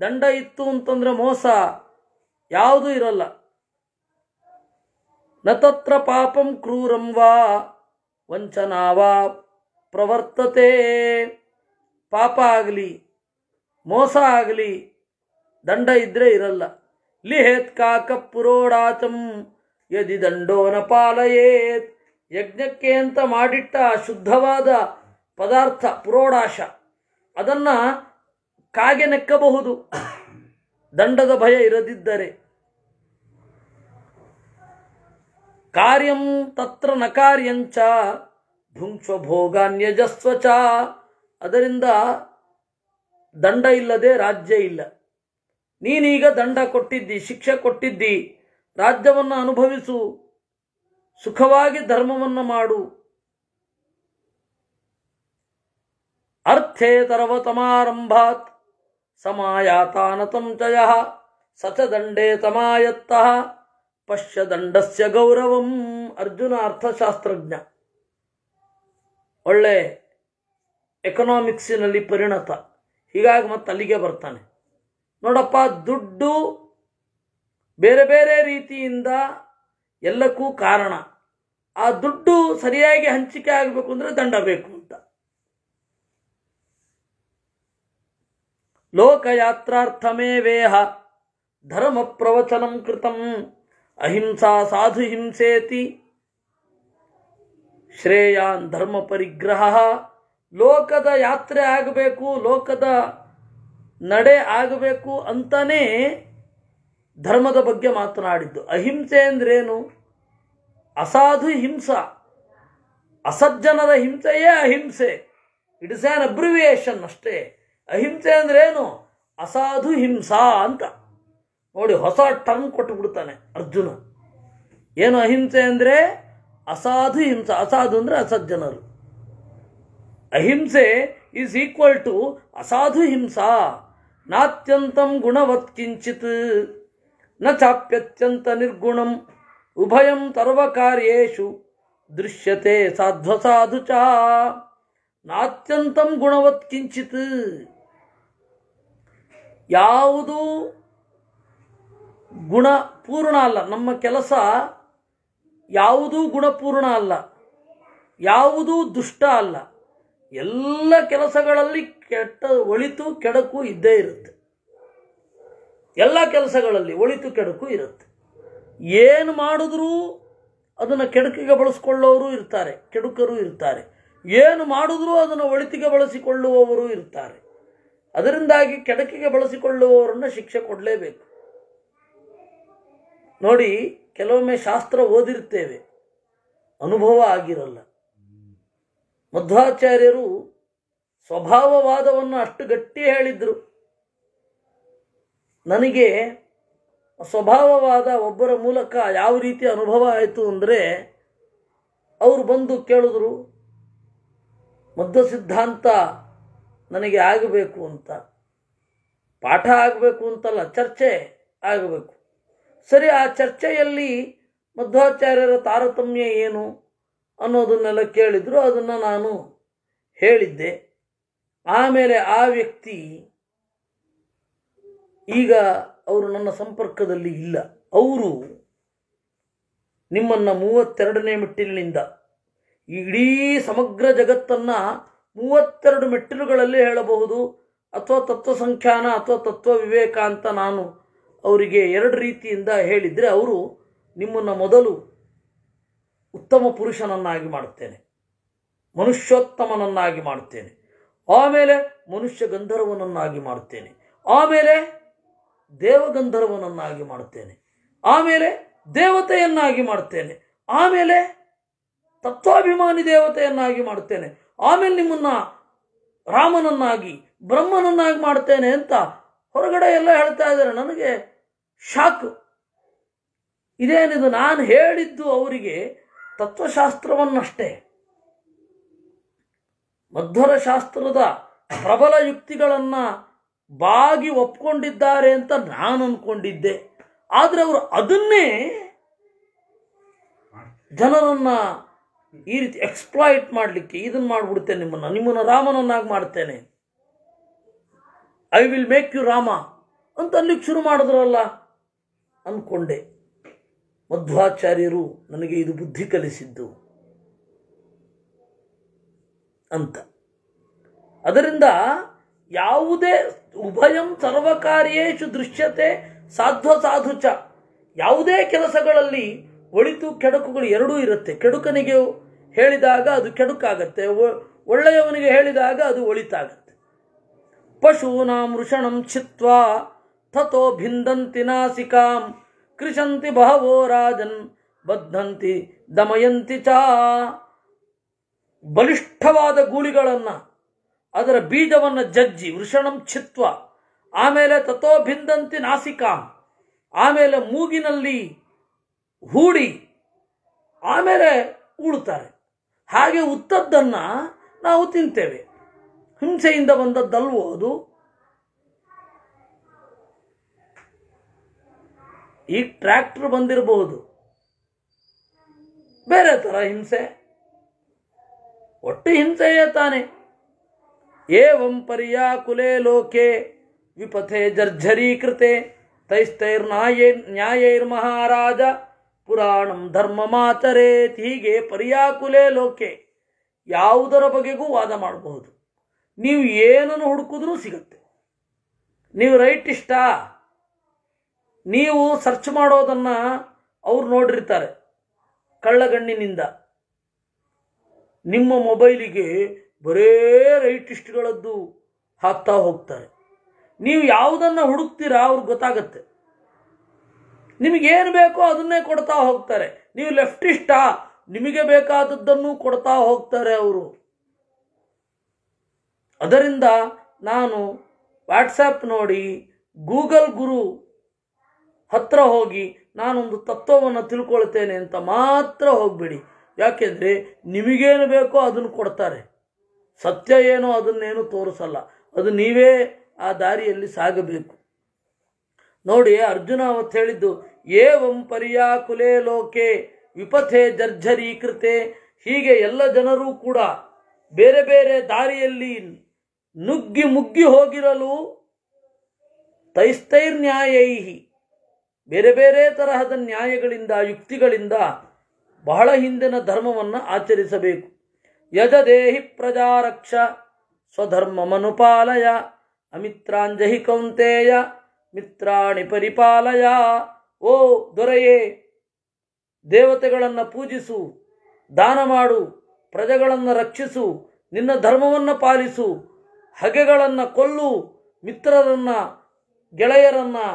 ದಂಡ ಇತ್ತು ಅಂತಂದ್ರೆ ಮೋಸ ಯಾವುದೂ ಇರಲ್ಲ. ನ ತತ್ರ ಪಾಪಂ ಕ್ರೂರಂ ವಾ ವಂಚನಾವಾ ಪ್ರವರ್ತತೆ. ಪಾಪ ಆಗಲಿ, ಮೋಸ ಆಗಲಿ, ದಂಡ ಇದ್ರೆ ಇರಲ್ಲ. ಲಿಹೇತ್ಕಾಕ ಪುರೋಡಾಚಂ ಯದಿ ದಂಡೋನ ಪಾಲಯೇತ್. ಯಜ್ಞಕ್ಕೆ ಅಂತ ಮಾಡಿಟ್ಟ ಶುದ್ಧವಾದ ಪದಾರ್ಥ ಪುರೋಡಾಶ, ಅದನ್ನು ಕಾಗೆ ನೆಕ್ಕಬಹುದು. ದಂಡದ ಭಯ ಇರದಿದ್ದರೆ. ಕಾರ್ಯಂ ತತ್ರ ನ ಕಾರ್ಯಂಚ ಭುಂಕ್ಷ ಭೋಗಾನ್ಯಜಸ್ವ ಚ ಅದರಿಂದ ದಂಡ ಇಲ್ಲದೆ ರಾಜ್ಯ ಇಲ್ಲ. ನೀನೀಗ ದಂಡ ಕೊಟ್ಟಿದ್ದಿ, ಶಿಕ್ಷೆ ಕೊಟ್ಟಿದ್ದಿ ರಾಜ್ಯವನ್ನು ಅನುಭವಿಸು, ಸುಖವಾಗಿ ಧರ್ಮವನ್ನು ಮಾಡು. ಅರ್ಥೇ ತರವತಮಾರಂಭಾತ್ ಸಮಾಯಾತಾನತಂ ಚಯ ಸಚ ದಂಡೇ ತಮಾಯತ್ತಃ ಪಶ್ಯ ದಂಡಸ್ಯ ಗೌರವಂ ಅರ್ಜುನ ಅರ್ಥಶಾಸ್ತ್ರಜ್ಞ ಒಳ್ಳೆ ಎಕನಾಮಿಕ್ಸಿನಲ್ಲಿ ಪರಿಣತ. ಹೀಗಾಗಿ ಮತ್ತೆ ಅಲ್ಲಿಗೆ ಬರ್ತಾನೆ. ನೋಡಪ್ಪ, ದುಡ್ಡು ಬೇರೆ ಬೇರೆ ರೀತಿಯಿಂದ ಎಲ್ಲಕ್ಕೂ ಕಾರಣ. ಆ ದುಡ್ಡು ಸರಿಯಾಗಿ ಹಂಚಿಕೆ ಆಗಬೇಕು ಅಂದರೆ ದಂಡ ಬೇಕು ಅಂತ. ಲೋಕಯಾತ್ರಾರ್ಥಮೇವೇಹ ಧರ್ಮ ಪ್ರವಚನಂ ಕೃತಂ, ಅಹಿಂಸಾ ಸಾಧು ಹಿಂಸೇತಿ. ಶ್ರೇಯಾನ್ ಧರ್ಮ ಪರಿಗ್ರಹ, ಲೋಕದ ಯಾತ್ರೆ ಆಗಬೇಕು, ಲೋಕದ ನಡೆ ಆಗಬೇಕು ಅಂತಾನೇ ಧರ್ಮದ ಬಗ್ಗೆ ಮಾತನಾಡಿದ್ದು. ಅಹಿಂಸೆ ಅಂದ್ರೇನು? ಅಸಾಧು ಹಿಂಸ. ಅಸಜ್ಜನರ ಹಿಂಸೆಯೇ ಅಹಿಂಸೆ. ಇಟ್ ಇಸ್ ಆನ್ ಅಬ್ರಿವಿಯೇಷನ್ ಅಷ್ಟೇ. ಅಹಿಂಸೆ ಅಂದ್ರೇನು? ಅಸಾಧು ಹಿಂಸಾ ಅಂತ. ನೋಡಿ, ಹೊಸ ಟರ್ಮ್ ಕೊಟ್ಟು ಬಿಡ್ತಾನೆ ಅರ್ಜುನ. ಏನು ಅಹಿಂಸೆ ಅಂದರೆ? ಅಸಾಧು ಹಿಂಸ. ಅಸಾಧು ಅಂದರೆ ಅಸಜ್ಜನರು. ಅಹಿಂಸೆ ಈಸ್ ಈಕ್ವಲ್ ಟು ಅಸಾಧು ಹಿಂಸಾ. ನಾತ್ಯಂತಂ ಗುಣವತ್ ಕಿಂಚಿತ್. ನ ಚಾಪ್ಯತ್ಯಂತ ನಿರ್ಗುಣಂ, ಉಭಯಂ ಸರ್ವಕಾರ್ಯೇಷು, ದೃಶ್ಯತೆ ಸಾಧ್ವಸಾಧು ಚ. ನಾತ್ಯಂತಂ ಗುಣವತ್ ಕಿಂಚಿತ್. ಯಾವುದು ಗುಣಪೂರ್ಣ ಅಲ್ಲ, ನಮ್ಮ ಕೆಲಸ ಯಾವುದೂ ಗುಣಪೂರ್ಣ ಅಲ್ಲ, ಯಾವುದೂ ದುಷ್ಟ ಅಲ್ಲ. ಎಲ್ಲ ಕೆಲಸಗಳಲ್ಲಿ ಕೆಟ್ಟ, ಒಳಿತು, ಕೆಡಕು ಇದ್ದೇ ಇರುತ್ತೆ. ಎಲ್ಲ ಕೆಲಸಗಳಲ್ಲಿ ಒಳಿತು ಕೆಡಕು ಇರುತ್ತೆ. ಏನು ಮಾಡಿದ್ರೂ ಅದನ್ನು ಕೆಡುಕಿಗೆ ಬಳಸಿಕೊಳ್ಳೋರು ಇರ್ತಾರೆ, ಕೆಡುಕರು ಇರ್ತಾರೆ. ಏನು ಮಾಡಿದ್ರೂ ಅದನ್ನು ಒಳಿತಿಗೆ ಬಳಸಿಕೊಳ್ಳುವವರು ಇರ್ತಾರೆ. ಅದರಿಂದಾಗಿ ಕೆಡಕಿಗೆ ಬಳಸಿಕೊಳ್ಳುವವರನ್ನು ಶಿಕ್ಷೆ ಕೊಡಲೇಬೇಕು. ನೋಡಿ, ಕೆಲವೊಮ್ಮೆ ಶಾಸ್ತ್ರ ಓದಿರ್ತೇವೆ. ಅನುಭವ ಆಗಿರಲ್ಲ. ಮಧ್ವಾಚಾರ್ಯರು ಸ್ವಭಾವವಾದವನ್ನು ಅಷ್ಟು ಗಟ್ಟಿ ಹೇಳಿದ್ರು. ನನಗೆ ಸ್ವಭಾವವಾದ ಒಬ್ಬರ ಮೂಲಕ ಯಾವ ರೀತಿ ಅನುಭವ ಆಯಿತು ಅಂದರೆ ಅವರು ಬಂದು ಕೇಳಿದ್ರು ಮಧ್ವ ಸಿದ್ಧಾಂತ ನನಗೆ ಆಗಬೇಕು ಅಂತ. ಪಾಠ ಆಗಬೇಕು ಅಂತಲ್ಲ, ಚರ್ಚೆ ಆಗಬೇಕು. ಸರಿ, ಆ ಚರ್ಚೆಯಲ್ಲಿ ಮಧ್ವಾಚಾರ್ಯರ ತಾರತಮ್ಯ ಏನು ಅನ್ನೋದನ್ನೆಲ್ಲ ಕೇಳಿದ್ರು, ಅದನ್ನು ನಾನು ಹೇಳಿದ್ದೆ. ಆಮೇಲೆ ಆ ವ್ಯಕ್ತಿ ಈಗ ಅವರು ನನ್ನ ಸಂಪರ್ಕದಲ್ಲಿ ಇಲ್ಲ. ಅವರು ನಿಮ್ಮನ್ನು ಮೂವತ್ತೆರಡನೇ ಮೆಟ್ಟಿಲಿನಿಂದ ಇಡೀ ಸಮಗ್ರ ಜಗತ್ತನ್ನು ಮೂವತ್ತೆರಡು ಮೆಟ್ಟಿಲುಗಳಲ್ಲಿ ಹೇಳಬಹುದು. ಅಥವಾ ತತ್ವ ಸಂಖ್ಯಾನ ಅಥವಾ ತತ್ವ ವಿವೇಕ ಅಂತ ನಾನು ಅವರಿಗೆ ಎರಡು ರೀತಿಯಿಂದ ಹೇಳಿದರೆ ಅವರು ನಿಮ್ಮನ್ನು ಮೊದಲು ಉತ್ತಮ ಪುರುಷನನ್ನಾಗಿ ಮಾಡುತ್ತೇನೆ. ಮನುಷ್ಯೋತ್ತಮನನ್ನಾಗಿ ಮಾಡುತ್ತೇನೆ. ಆಮೇಲೆ ಮನುಷ್ಯ ಗಂಧರ್ವನನ್ನಾಗಿ ಮಾಡುತ್ತೇನೆ. ಆಮೇಲೆ ದೇವಗಂಧರ್ವನನ್ನಾಗಿ ಮಾಡುತ್ತೇನೆ. ಆಮೇಲೆ ದೇವತೆಯನ್ನಾಗಿ ಮಾಡುತ್ತೇನೆ. ಆಮೇಲೆ ತತ್ವಾಭಿಮಾನಿ ದೇವತೆಯನ್ನಾಗಿ ಮಾಡುತ್ತೇನೆ. ಆಮೇಲೆ ನಿಮ್ಮನ್ನ ರಾಮನನ್ನಾಗಿ, ಬ್ರಹ್ಮನನ್ನಾಗಿ ಮಾಡ್ತೇನೆ ಅಂತ ಹೊರಗಡೆ ಎಲ್ಲ ಹೇಳ್ತಾ ಇದ್ದಾರೆ. ನನಗೆ ಶಾಕ್. ಇದೇನಿದು? ನಾನು ಹೇಳಿದ್ದು ಅವರಿಗೆ ತತ್ವಶಾಸ್ತ್ರವನ್ನಷ್ಟೇ. ಮಧ್ವರ ಶಾಸ್ತ್ರದ ಪ್ರಬಲ ಯುಕ್ತಿಗಳನ್ನ ಬಾಗಿ ಒಪ್ಕೊಂಡಿದ್ದಾರೆ ಅಂತ ನಾನು ಅನ್ಕೊಂಡಿದ್ದೆ. ಆದರೆ ಅವರು ಅದನ್ನೇ ಜನರನ್ನು ಈ ರೀತಿ ಎಕ್ಸ್ಪ್ಲಾಯ್ಟ್ ಮಾಡಲಿಕ್ಕೆ ಇದನ್ನ ಮಾಡಿಬಿಡ್ತೇನೆ ನಿಮ್ಮನ್ನು. ನಿಮ್ಮನ್ನು ರಾಮನನ್ನಾಗಿ ಮಾಡ್ತೇನೆ. I will make you Rama ಅಂತ ಅಲ್ಲಿಗೆ ಶುರು ಮಾಡಿದ್ರಲ್ಲ ಅನ್ಕೊಂಡೆ. ಮಧ್ವಾಚಾರ್ಯರು ನನಗೆ ಇದು ಬುದ್ಧಿ ಕಲಿಸಿದ್ದು ಅಂತ. ಅದರಿಂದ ಯಾವುದೇ ಉಭಯಂ ಸರ್ವಕಾರ್ಯೇಶು ದೃಶ್ಯತೆ ಸಾಧ್ವ ಸಾಧು ಚ. ಯಾವುದೇ ಕೆಲಸಗಳಲ್ಲಿ ಒಳಿತು ಕೆಡುಕುಗಳು ಎರಡೂ ಇರುತ್ತೆ. ಕೆಡುಕನಿಗೆ ಹೇಳಿದಾಗ ಅದು ಕೆಡುಕಾಗತ್ತೆ. ಒಳ್ಳೆಯವನಿಗೆ ಹೇಳಿದಾಗ ಅದು ಒಳಿತಾಗತ್ತೆ. ಪಶೂನಾಂ ವೃಷಣಂ ಚಿತ್ವಾ ತಥೋ ಭಿಂದಂತಿ ನಾಸಿಕಾಂ. ಕೃಷಂತಿ ಬಹವೋ ರಾಜನ್ ಬದ್ಧಂತಿ ದಮಯಂತಿ ಚ. ಬಲಿಷ್ಠವಾದ ಗೂಳಿಗಳನ್ನು ಅದರ ಬೀಜವನ್ನು ಜಜ್ಜಿ ವೃಷಣಂ ಛಿತ್ವ. ಆಮೇಲೆ ತಥೋ ಭಿಂದಂತಿ ನಾಸಿಕಾಂ. ಆಮೇಲೆ ಮೂಗಿನಲ್ಲಿ ಹೂಡಿ, ಆಮೇಲೆ ಉಳುತ್ತಾರೆ. ಹಾಗೆ ಉತ್ತದ್ದನ್ನ ನಾವು ತಿಂತೇವೆ. ಹಿಂಸೆಯಿಂದ ಬಂದದ್ದಲ್ವೋ ಅದು? ಈಗ ಟ್ರ್ಯಾಕ್ಟರ್ ಬಂದಿರಬಹುದು. ಬೇರೆ ತರ ಹಿಂಸೆ. ಒಟ್ಟು ಹಿಂಸೆಯೇ ತಾನೆ. ಏವಂ ಪರ್ಯಾಕುಲೆ ಲೋಕೆ ವಿಪಥೆ ಜರ್ಜರೀಕೃತೆ ತೈಸ್ತೈರ್ನಾಯೇ ನ್ಯಾಯೈರ್ಮಹಾರಾಜ ಪುರಾಣಂ ಧರ್ಮಮಾಚರೇತ್ ಹೀಗೆ ಪರ್ಯಾಕುಲೇ ಲೋಕೆ ಯಾವುದರ ಬಗೆಗೂ ವಾದ ಮಾಡಬಹುದು. ನೀವು ಏನನ್ನು ಹುಡುಕಿದ್ರೂ ಸಿಗುತ್ತೆ. ನೀವು ರೈಟ್ ಇಷ್ಟ ನೀವು ಸರ್ಚ್ ಮಾಡೋದನ್ನು ಅವ್ರು ನೋಡಿರ್ತಾರೆ ಕಳ್ಳಗಣ್ಣಿನಿಂದ. ನಿಮ್ಮ ಮೊಬೈಲಿಗೆ ಬರೇ ರೈಟಿಸ್ಟ್ಗಳದ್ದು ಹಾಕ್ತಾ ಹೋಗ್ತಾರೆ. ನೀವು ಯಾವುದನ್ನು ಹುಡುಕ್ತೀರಾ ಅವ್ರಿಗೆ ಗೊತ್ತಾಗತ್ತೆ. ನಿಮಗೇನು ಬೇಕೋ ಅದನ್ನೇ ಕೊಡ್ತಾ ಹೋಗ್ತಾರೆ. ನೀವು ಲೆಫ್ಟಿಸ್ಟಾ, ನಿಮಗೆ ಬೇಕಾದದ್ದನ್ನು ಕೊಡ್ತಾ ಹೋಗ್ತಾರೆ ಅವರು. ಅದರಿಂದ ನಾನು ವಾಟ್ಸಪ್ ನೋಡಿ ಗೂಗಲ್ ಗುರು ಹತ್ರ ಹೋಗಿ ನಾನೊಂದು ತತ್ವವನ್ನು ತಿಳ್ಕೊಳ್ತೇನೆ ಅಂತ ಮಾತ್ರ ಹೋಗಬೇಡಿ. ಯಾಕೆಂದರೆ ನಿಮಗೇನು ಬೇಕೋ ಅದನ್ನು ಕೊಡ್ತಾರೆ. ಸತ್ಯ ಏನೋ ಅದನ್ನೇನು ತೋರಿಸಲ್ಲ. ಅದು ನೀವೇ ಆ ದಾರಿಯಲ್ಲಿ ಸಾಗಬೇಕು. ನೋಡಿ, ಅರ್ಜುನ ಅವತ್ತು ಹೇಳಿದ್ದು, ಏವಂ ಪರ್ಯಾಕುಲೇ ಲೋಕೆ ವಿಪಥೆ ಜರ್ಜರೀಕೃತೆ. ಹೀಗೆ ಎಲ್ಲ ಜನರೂ ಕೂಡ ಬೇರೆ ಬೇರೆ ದಾರಿಯಲ್ಲಿ ನುಗ್ಗಿ ಮುಗ್ಗಿ ಹೋಗಿರಲು ತೈಸ್ತೈರ್ ನ್ಯಾಯೈಹಿ ಬೇರೆ ಬೇರೆ ತರಹದ ನ್ಯಾಯಗಳಿಂದ, ಯುಕ್ತಿಗಳಿಂದ ಬಹಳ ಹಿಂದಿನ ಧರ್ಮವನ್ನು ಆಚರಿಸಬೇಕು. ಯಜದೇಹಿ ಪ್ರಜಾರಕ್ಷ, ಸ್ವಧರ್ಮಮನುಪಾಲಯ, ಅಮಿತ್ರಾಂಜಹಿ ಕೌಂತೇಯ, ಮಿತ್ರಾಣಿ ಪರಿಪಾಲಯ. ಓ ದೊರೆಯೇ, ದೇವತೆಗಳನ್ನು ಪೂಜಿಸು, ದಾನ ಮಾಡು, ಪ್ರಜೆಗಳನ್ನು ರಕ್ಷಿಸು, ನಿನ್ನ ಧರ್ಮವನ್ನು ಪಾಲಿಸು, ಹಗೆಗಳನ್ನು ಕೊಲ್ಲು, ಮಿತ್ರರನ್ನ, ಗೆಳೆಯರನ್ನು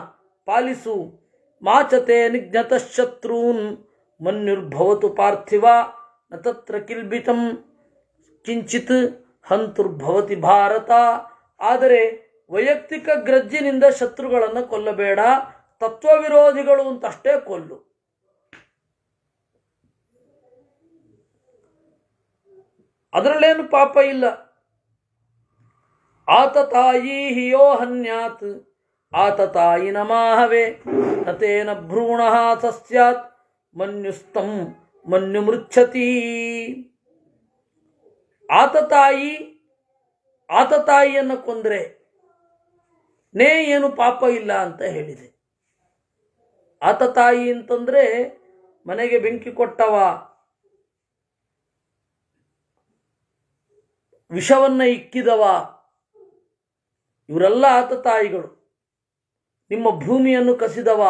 ಪಾಲಿಸು. ಮಾಚತೆ ನಿಜ್ಞತಶತ್ರೂನ್ ಮನ್ಯುರ್ಭವತು ಪಾರ್ಥಿವ, ನ ತತ್ರ ಕಿಲ್ಬಿತಂ. ಕಿಂಚಿತ್ ಹಂತುರ್ಭವತಿ ಭಾರತ. ಆದರೆ ವೈಯಕ್ತಿಕ ಗ್ರಜ್ಜಿನಿಂದ ಶತ್ರುಗಳನ್ನು ಕೊಲ್ಲಬೇಡ. ತತ್ವವಿರೋಧಿಗಳು ಅಂತಷ್ಟೇ ಕೊಲ್ಲು. ಅದರಲ್ಲೇನು ಪಾಪ ಇಲ್ಲ. ಆತ ತಾಯಿ ಹಿಯೋ ಹನ್ಯಾತ್ ಆತ ತಾಯಿ ನಮಾಹವೆ. ನತೇನ ಭ್ರೂಣ ಸಸ್ಯಾತ್. ಮನ್ಯುಸ್ತಂ ಮನ್ಯು ಮೃಚ್ಛತಿ ಆತ ತಾಯಿ, ಆತ ತಾಯಿಯನ್ನು ಕೊಂದರೆ ನೇ ಏನು ಪಾಪ ಇಲ್ಲ ಅಂತ ಹೇಳಿದೆ. ಆತ ತಾಯಿ ಅಂತಂದರೆ ಮನೆಗೆ ಬೆಂಕಿ ಕೊಟ್ಟವ, ವಿಷವನ್ನ ಇಕ್ಕಿದವ, ಇವರೆಲ್ಲ ಆತ ತಾಯಿಗಳು. ನಿಮ್ಮ ಭೂಮಿಯನ್ನು ಕಸಿದವ.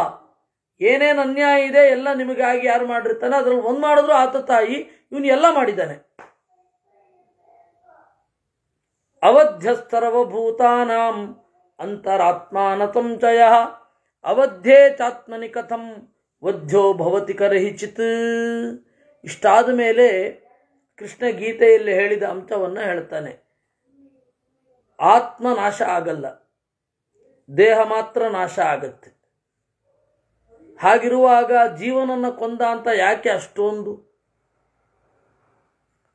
ಏನೇನು ಅನ್ಯಾಯ ಇದೆ ಎಲ್ಲ ನಿಮಗಾಗಿ ಯಾರು ಮಾಡಿರ್ತಾನೆ, ಅದರಲ್ಲಿ ಒಂದು ಮಾಡಿದ್ರು ಆತ ತಾಯಿ, ಇವನು ಎಲ್ಲ ಮಾಡಿದ್ದಾನೆ. ಅವಧ್ಯಸ್ತರವಭೂತಾನಾಂ ಅಂತರಾತ್ಮಾನತಂ ಚಯ ಅವಧ್ಯೇ ಚಾತ್ಮನಿ ಕಥಂ ವಧ್ಯೋ ಭವತಿ ಕರಹಿಚಿತ್ ಇಷ್ಟಾದ ಮೇಲೆ ಕೃಷ್ಣ ಗೀತೆಯಲ್ಲಿ ಹೇಳಿದ ಅಂಶವನ್ನು ಹೇಳ್ತಾನೆ. ಆತ್ಮ ನಾಶ ಆಗಲ್ಲ, ದೇಹ ಮಾತ್ರ ನಾಶ ಆಗತ್ತೆ. ಹಾಗಿರುವಾಗ ಜೀವನನ್ನು ಕೊಂದ ಅಂತ ಯಾಕೆ ಅಷ್ಟೊಂದು?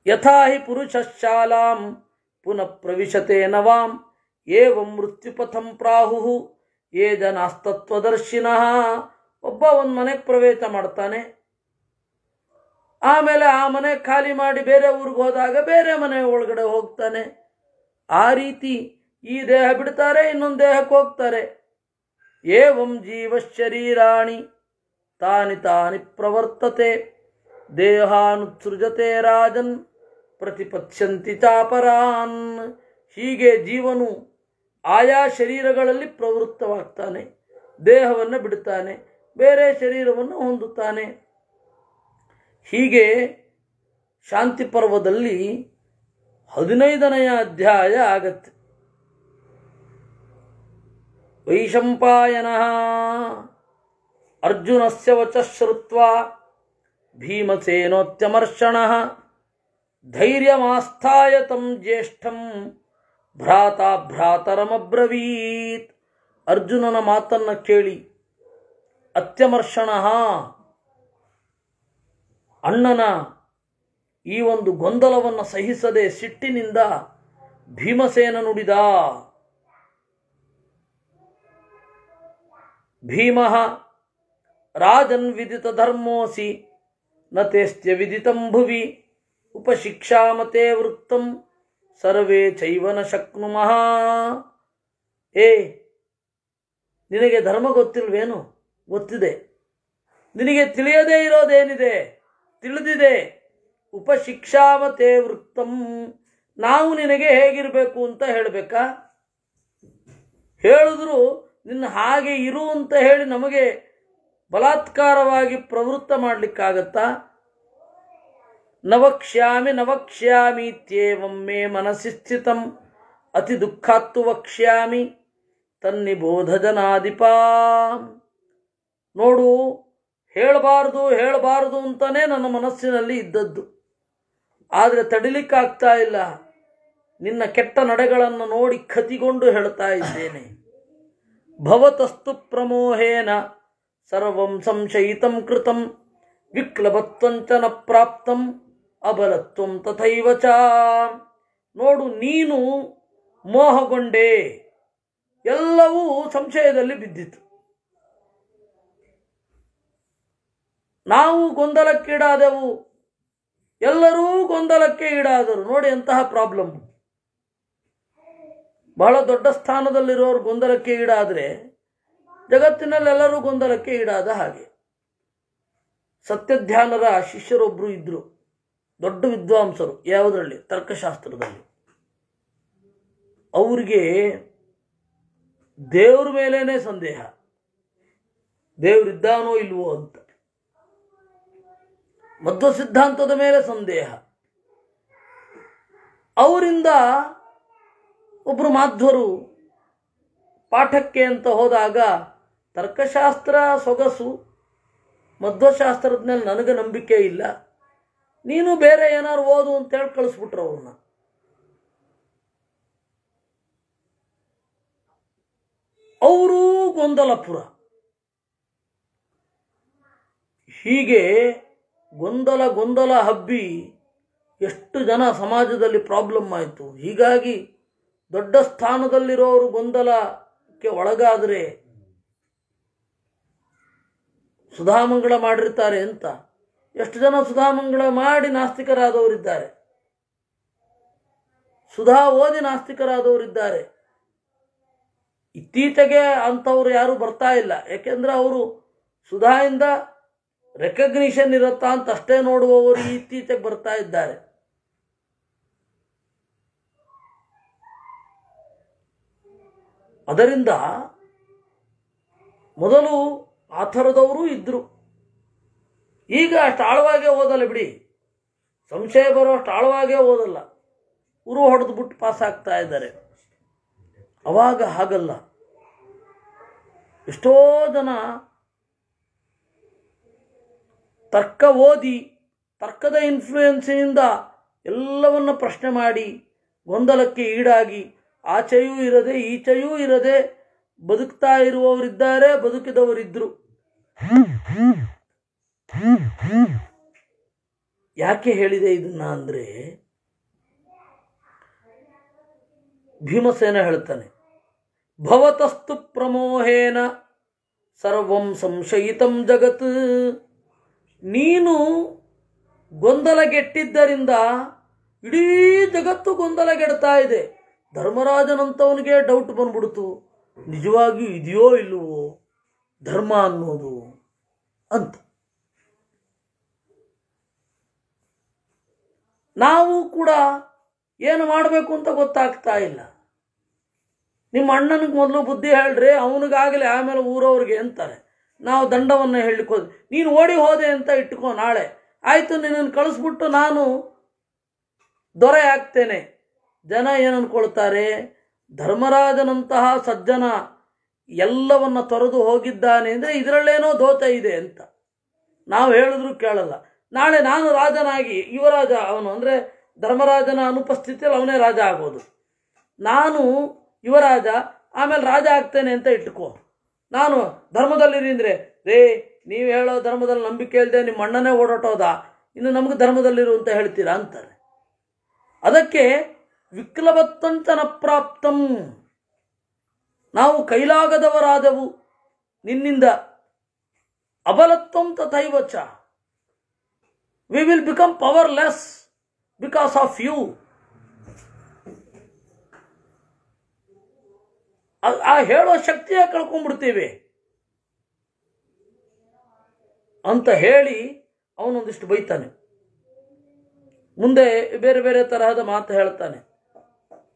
ಯಥಾಹಿ ಪುರುಷಶಾಲಾಂ ಪುನಃ ಪ್ರವಿಶತೆ ನವಾಂ ಏವಂ ಮೃತ್ಯುಪಥಂ ಪ್ರಾಹು ಏ ಜನಾಸ್ತತ್ವದರ್ಶಿನಃ. ಒಬ್ಬ ಒಂದು ಮನೆಗೆ ಪ್ರವೇಶ ಮಾಡ್ತಾನೆ. ಆಮೇಲೆ ಆ ಮನೆ ಖಾಲಿ ಮಾಡಿ ಬೇರೆ ಊರಿಗೆ ಹೋದಾಗ ಬೇರೆ ಮನೆ ಒಳಗಡೆ ಹೋಗ್ತಾನೆ. ಆ ರೀತಿ ಈ ದೇಹ ಬಿಡ್ತಾರೆ, ಇನ್ನೊಂದು ದೇಹಕ್ಕೆ ಹೋಗ್ತಾರೆ. ಏವಂ ಜೀವ ಶರೀರಾಣಿ ತಾನಿ ತಾನಿ ಪ್ರವರ್ತತೆ, ದೇಹಾನುಸೃಜತೆ ರಾಜನ್. ಪ್ರತಿಪತ್ಸ್ಯಂತಿ ಚಾಪರಾನ್ ಹೀಗೆ ಜೀವನು ಆಯಾ ಶರೀರಗಳಲ್ಲಿ ಪ್ರವೃತ್ತವಾಗ್ತಾನೆ. ದೇಹವನ್ನು ಬಿಡುತ್ತಾನೆ. ಬೇರೆ ಶರೀರವನ್ನು ಹೊಂದುತ್ತಾನೆ. ಹೀಗೆ ಶಾಂತಿ ಪರ್ವದಲ್ಲಿ ಹದಿನೈದನೆಯ ಅಧ್ಯಾಯ ಆಗತ್ತೆ. ವೈಶಂಪಾಯನ ಅರ್ಜುನಸ್ಯ ವಚ ಶ್ರುತ್ವ ಭೀಮಸೇನೋತ್ಯಮರ್ಷಣ. ಧೈರ್ಯಮಾಸ್ಥಾಯ ತಂ ಜ್ಯೇಷ್ಠಂ ಭ್ರಾತ ಭ್ರಾತರಮಬ್ರವೀತ್ ಅರ್ಜುನನ ಮಾತನ್ನ ಕೇಳಿ, ಅತ್ಯಮರ್ಷಣ, ಅಣ್ಣನ ಈ ಒಂದು ಗೊಂದಲವನ್ನು ಸಹಿಸದೆ ಸಿಟ್ಟಿನಿಂದ ಭೀಮಸೇನ ನುಡಿದ. ಭೀಮ, ರಾಜನ್ ವಿದಿತ ಧರ್ಮೋಸಿ, ನ ತೇಸ್ತ್ಯ ವಿದಿತಂ ಭುವಿ. ಉಪಶಿಕ್ಷಾಮತೆ ವೃತ್ತಂ ಸರ್ವೇ ಚೈವನ ಶಕ್ನುಮಃ. ಏ, ನಿನಗೆ ಧರ್ಮ ಗೊತ್ತಿಲ್ವೇನು? ಗೊತ್ತಿದೆ. ನಿನಗೆ ತಿಳಿಯದೇ ಇರೋದೇನಿದೆ? ತಿಳಿದಿದೆ. ಉಪಶಿಕ್ಷಾಮತೆ ವೃತ್ತಂ. ನಾವು ನಿನಗೆ ಹೇಗಿರಬೇಕು ಅಂತ ಹೇಳಬೇಕಾ? ಹೇಳಿದ್ರು, ನಿನ್ನ ಹಾಗೆ ಇರು ಅಂತ ಹೇಳಿ ನಮಗೆ ಬಲಾತ್ಕಾರವಾಗಿ ಪ್ರವೃತ್ತ ಮಾಡಲಿಕ್ಕಾಗತ್ತಾ? ನವಕ್ಷ್ಯಾಮಿ ನವಕ್ಷ್ಯಾಮಿ ಇತ್ಯೇವಂ ಮೇ ಮನಸ್ಸಿ ಸ್ಥಿತಂ. ಅತಿ ದುಃಖಾತ್ತು ವಕ್ಷ್ಯಾಮಿ ತನ್ನಿಬೋಧ ಜನಾಧಿಪ. ನೋಡು, ಹೇಳಬಾರದು ಹೇಳಬಾರದು ಅಂತಾನೆ ನನ್ನ ಮನಸ್ಸಿನಲ್ಲಿ ಇದ್ದದ್ದು. ಆದರೆ ತಡಿಲಿಕ್ಕಾಗ್ತಾ ಇಲ್ಲ. ನಿನ್ನ ಕೆಟ್ಟ ನಡೆಗಳನ್ನು ನೋಡಿ ಖತಿಗೊಂಡು ಹೇಳ್ತಾ ಇದ್ದೇನೆ. ಭವತಸ್ತು ಪ್ರಮೋಹೇನ ಸರ್ವಂ ಸಂಶಯಿತಂ ಕೃತಂ. ವಿಕ್ಲಭತ್ವಂಚನ ಪ್ರಾಪ್ತಂ. ಅಬಲತ್ವಂ ತಥೈವ ಚ ನೋಡು, ನೀನು ಮೋಹಗೊಂಡೆ. ಎಲ್ಲವೂ ಸಂಶಯದಲ್ಲಿ ಬಿದ್ದಿತು ನಾವು ಗೊಂದಲಕ್ಕೀಡಾದೆವು. ಎಲ್ಲರೂ ಗೊಂದಲಕ್ಕೆ ಈಡಾದರು ನೋಡಿ ಎಂತಹ ಪ್ರಾಬ್ಲಮ್. ಬಹಳ ದೊಡ್ಡ ಸ್ಥಾನದಲ್ಲಿರೋರು ಗೊಂದಲಕ್ಕೆ ಈಡಾದರೆ ಜಗತ್ತಿನಲ್ಲೆಲ್ಲರೂ ಗೊಂದಲಕ್ಕೆ ಈಡಾದ ಹಾಗೆ. ಸತ್ಯಧ್ಯಾನದ ಶಿಷ್ಯರೊಬ್ಬರು ಇದ್ರು. ದೊಡ್ಡ ವಿದ್ವಾಂಸರು ಯಾವುದರಲ್ಲಿ? ತರ್ಕಶಾಸ್ತ್ರದಲ್ಲಿ. ಅವರಿಗೆ ದೇವ್ರ ಮೇಲೇನೆ ಸಂದೇಹ. ದೇವರಿದ್ದಾನೋ ಇಲ್ವೋ ಅಂತ. ಮಧ್ವ ಸಿದ್ಧಾಂತದ ಮೇಲೆ ಸಂದೇಹ. ಅವರಿಂದ ಒಬ್ಬರು ಮಾಧ್ವರು ಪಾಠಕ್ಕೆ ಅಂತ ಹೋದಾಗ ತರ್ಕಶಾಸ್ತ್ರ ಸೊಗಸು ಮೇಲೆ ನನಗೆ ನಂಬಿಕೆ ಇಲ್ಲ. ನೀನು ಬೇರೆ ಏನಾರು ಓದು ಅಂತ ಹೇಳಿ ಕಳಿಸ್ಬಿಟ್ರು ಅವ್ರನ್ನ. ಅವರು ಗೊಂದಲಪುರ. ಹೀಗೆ ಗೊಂದಲ ಗೊಂದಲ ಹಬ್ಬಿ ಎಷ್ಟು ಜನ ಸಮಾಜದಲ್ಲಿ ಪ್ರಾಬ್ಲಮ್ ಆಯಿತು. ಹೀಗಾಗಿ ದೊಡ್ಡ ಸ್ಥಾನದಲ್ಲಿರೋರು ಗೊಂದಲಕ್ಕೆ ಒಳಗಾದರೆ ಸುಧಾಮಂಗಳ ಮಾಡಿರ್ತಾರೆ ಅಂತ. ಎಷ್ಟು ಜನ ಸುಧಾಮಂಗಳ ಮಾಡಿ ನಾಸ್ತಿಕರಾದವರಿದ್ದಾರೆ? ಸುಧಾ ಓದಿ ನಾಸ್ತಿಕರಾದವರಿದ್ದಾರೆ. ಇತ್ತೀಚೆಗೆ ಅಂಥವ್ರು ಯಾರು ಬರ್ತಾ ಇಲ್ಲ. ಯಾಕೆಂದ್ರೆ ಅವರು ಸುಧಾಯಿಂದ ರೆಕಗ್ನಿಷನ್ ಇರುತ್ತಾ ಅಂತ ಅಷ್ಟೇ ನೋಡುವವರು ಇತ್ತೀಚೆಗೆ ಬರ್ತಾ ಇದ್ದಾರೆ. ಅದರಿಂದ ಮೊದಲು ಆ ಥರದವರು ಇದ್ರು. ಈಗ ಅಷ್ಟು ಆಳವಾಗೇ ಓದಲ್ಲ ಬಿಡಿ. ಸಂಶಯ ಬರೋ ಅಷ್ಟು ಆಳವಾಗೇ ಓದಲ್ಲ. ಉರು ಹೊಡೆದು ಬಿಟ್ಟು ಪಾಸ್ ಆಗ್ತಾ ಇದ್ದಾರೆ. ಅವಾಗ ಹಾಗಲ್ಲ. ಎಷ್ಟೋ ಜನ ತರ್ಕ ಓದಿ, ತರ್ಕದ ಇನ್ಫ್ಲೂಯೆನ್ಸಿನಿಂದ ಎಲ್ಲವನ್ನು ಪ್ರಶ್ನೆ ಮಾಡಿ, ಗೊಂದಲಕ್ಕೆ ಈಡಾಗಿ, ಆಚೆಯೂ ಇರದೆ, ಈಚೆಯೂ ಇರದೆ ಬದುಕ್ತಾ ಇರುವವರಿದ್ದಾರೆ, ಬದುಕಿದವರಿದ್ರು. ಯಾಕೆ ಹೇಳಿದೆ ಇದನ್ನ ಅಂದ್ರೆ ಭೀಮಸೇನ ಹೇಳ್ತಾನೆ, ಭವತಸ್ತು ಪ್ರಮೋಹೇನ ಸರ್ವಂ ಸಂಶಯಿತಂ ಜಗತ್. ನೀನು ಗೊಂದಲಗೆಟ್ಟಿದ್ದರಿಂದ ಇಡೀ ಜಗತ್ತು ಗೊಂದಲಗೆಡ್ತಾ ಇದೆ. ಧರ್ಮರಾಜನಂತವನಿಗೆ ಡೌಟ್ ಬಂದ್ಬಿಡ್ತು. ನಿಜವಾಗಿಯೂ ಇದೆಯೋ ಇಲ್ಲವೋ ಧರ್ಮ ಅನ್ನೋದು ಅಂತ. ನಾವು ಕೂಡ ಏನು ಮಾಡಬೇಕು ಅಂತ ಗೊತ್ತಾಗ್ತಾ ಇಲ್ಲ. ನಿಮ್ಮ ಅಣ್ಣನಿಗೆ ಮೊದಲು ಬುದ್ಧಿ ಹೇಳ್ರಿ, ಅವನಿಗಾಗಲಿ ಆಮೇಲೆ ಊರವ್ರಿಗೆ ಅಂತಾರೆ. ನಾವು ದಂಡವನ್ನು ಹೇಳಲಿಕ್ಕೆ ನೀನು ಓಡಿ ಹೋದೆ ಅಂತ ಇಟ್ಕೋ ನಾಳೆ. ಆಯಿತು, ನಿನ್ನನ್ನು ಕಳಿಸ್ಬಿಟ್ಟು ನಾನು ದೊರೆ ಆಗ್ತೇನೆ ಜನ ಏನನ್ಕೊಳ್ತಾರೆ? ಧರ್ಮರಾಜನಂತಹ ಸಜ್ಜನ ಎಲ್ಲವನ್ನ ತೊರೆದು ಹೋಗಿದ್ದಾನೆ ಅಂದರೆ ಇದರಲ್ಲೇನೋ ದೋತ ಇದೆ ಅಂತ. ನಾವು ಹೇಳಿದ್ರು ಕೇಳಲ್ಲ. ನಾಳೆ ನಾನು ರಾಜನಾಗಿ, ಯುವರಾಜ ಅವನು, ಅಂದರೆ ಧರ್ಮರಾಜನ ಅನುಪಸ್ಥಿತಿಯಲ್ಲಿ ಅವನೇ ರಾಜ ಆಗೋದು ನಾನು ಯುವರಾಜ, ಆಮೇಲೆ ರಾಜ ಆಗ್ತೇನೆ ಅಂತ ಇಟ್ಕೋ. ನಾನು ಧರ್ಮದಲ್ಲಿ ಅಂದರೆ, ರೇ, ನೀವು ಹೇಳೋ ಧರ್ಮದಲ್ಲಿ ನಂಬಿಕೆ ಇಲ್ಲದೆ ನಿಮ್ಮ ಅಣ್ಣನೇ ಓಡಾಟೋದ? ಇನ್ನು ನಮಗೆ ಧರ್ಮದಲ್ಲಿರು ಅಂತ ಹೇಳ್ತೀರಾ? ಅಂತಾರೆ. ಅದಕ್ಕೆ ವಿಕ್ಲವತ್ತಂಚನ ಪ್ರಾಪ್ತಂ. ನಾವು ಕೈಲಾಗದವರಾದವು. ನಿನ್ನಿಂದ ಅಬಲತ್ವಂತ ತಥೈವಚ. We will become powerless because of you ಆ ಹೇಳೋ ಶಕ್ತಿಯ ಕಳ್ಕೊಂಡ್ಬಿಡ್ತೀವಿ. ಅಂತ ಹೇಳಿ ಅವನೊಂದಿಷ್ಟು ಬೈತಾನೆ. ಮುಂದೆ ಬೇರೆ ಬೇರೆ ತರಹದ ಮಾತು ಹೇಳ್ತಾನೆ.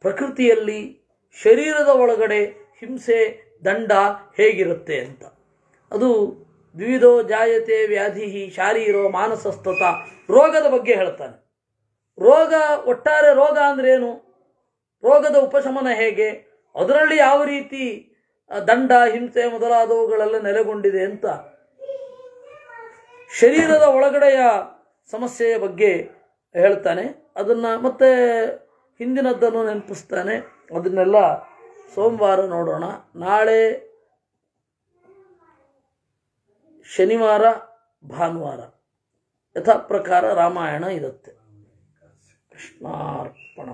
ಪ್ರಕೃತಿಯಲ್ಲಿ ಶರೀರದ ಒಳಗಡೆ ಹಿಂಸೆ, ದಂಡ ಹೇಗಿರುತ್ತೆ ಅಂತ. ಅದು ದ್ವಿಧೋ ಜಾಯತೆ ವ್ಯಾಧಿ ಶಾರೀರೋ ಮಾನಸಸ್ತತ. ರೋಗದ ಬಗ್ಗೆ ಹೇಳ್ತಾನೆ. ರೋಗ ಒಟ್ಟಾರೆ ರೋಗ ಅಂದ್ರೇನು ರೋಗದ ಉಪಶಮನ ಹೇಗೆ? ಅದರಲ್ಲಿ ಯಾವ ರೀತಿ ದಂಡ, ಹಿಂಸೆ ಮೊದಲಾದವುಗಳೆಲ್ಲ ನೆಲೆಗೊಂಡಿದೆ ಅಂತ. ಶರೀರದ ಒಳಗಡೆಯ ಸಮಸ್ಯೆಯ ಬಗ್ಗೆ ಹೇಳ್ತಾನೆ. ಅದನ್ನು ಮತ್ತೆ ಹಿಂದಿನದ್ದನ್ನು ನೆನಪಿಸ್ತಾನೆ. ಅದನ್ನೆಲ್ಲ ಸೋಮವಾರ ನೋಡೋಣ. ನಾಳೆ ಶನಿವಾರ ಭಾನುವಾರ. ಯಥಾ ಪ್ರಕಾರ ರಾಮಾಯಣ ಇರುತ್ತೆ. ಕೃಷ್ಣಾರ್ಪಣ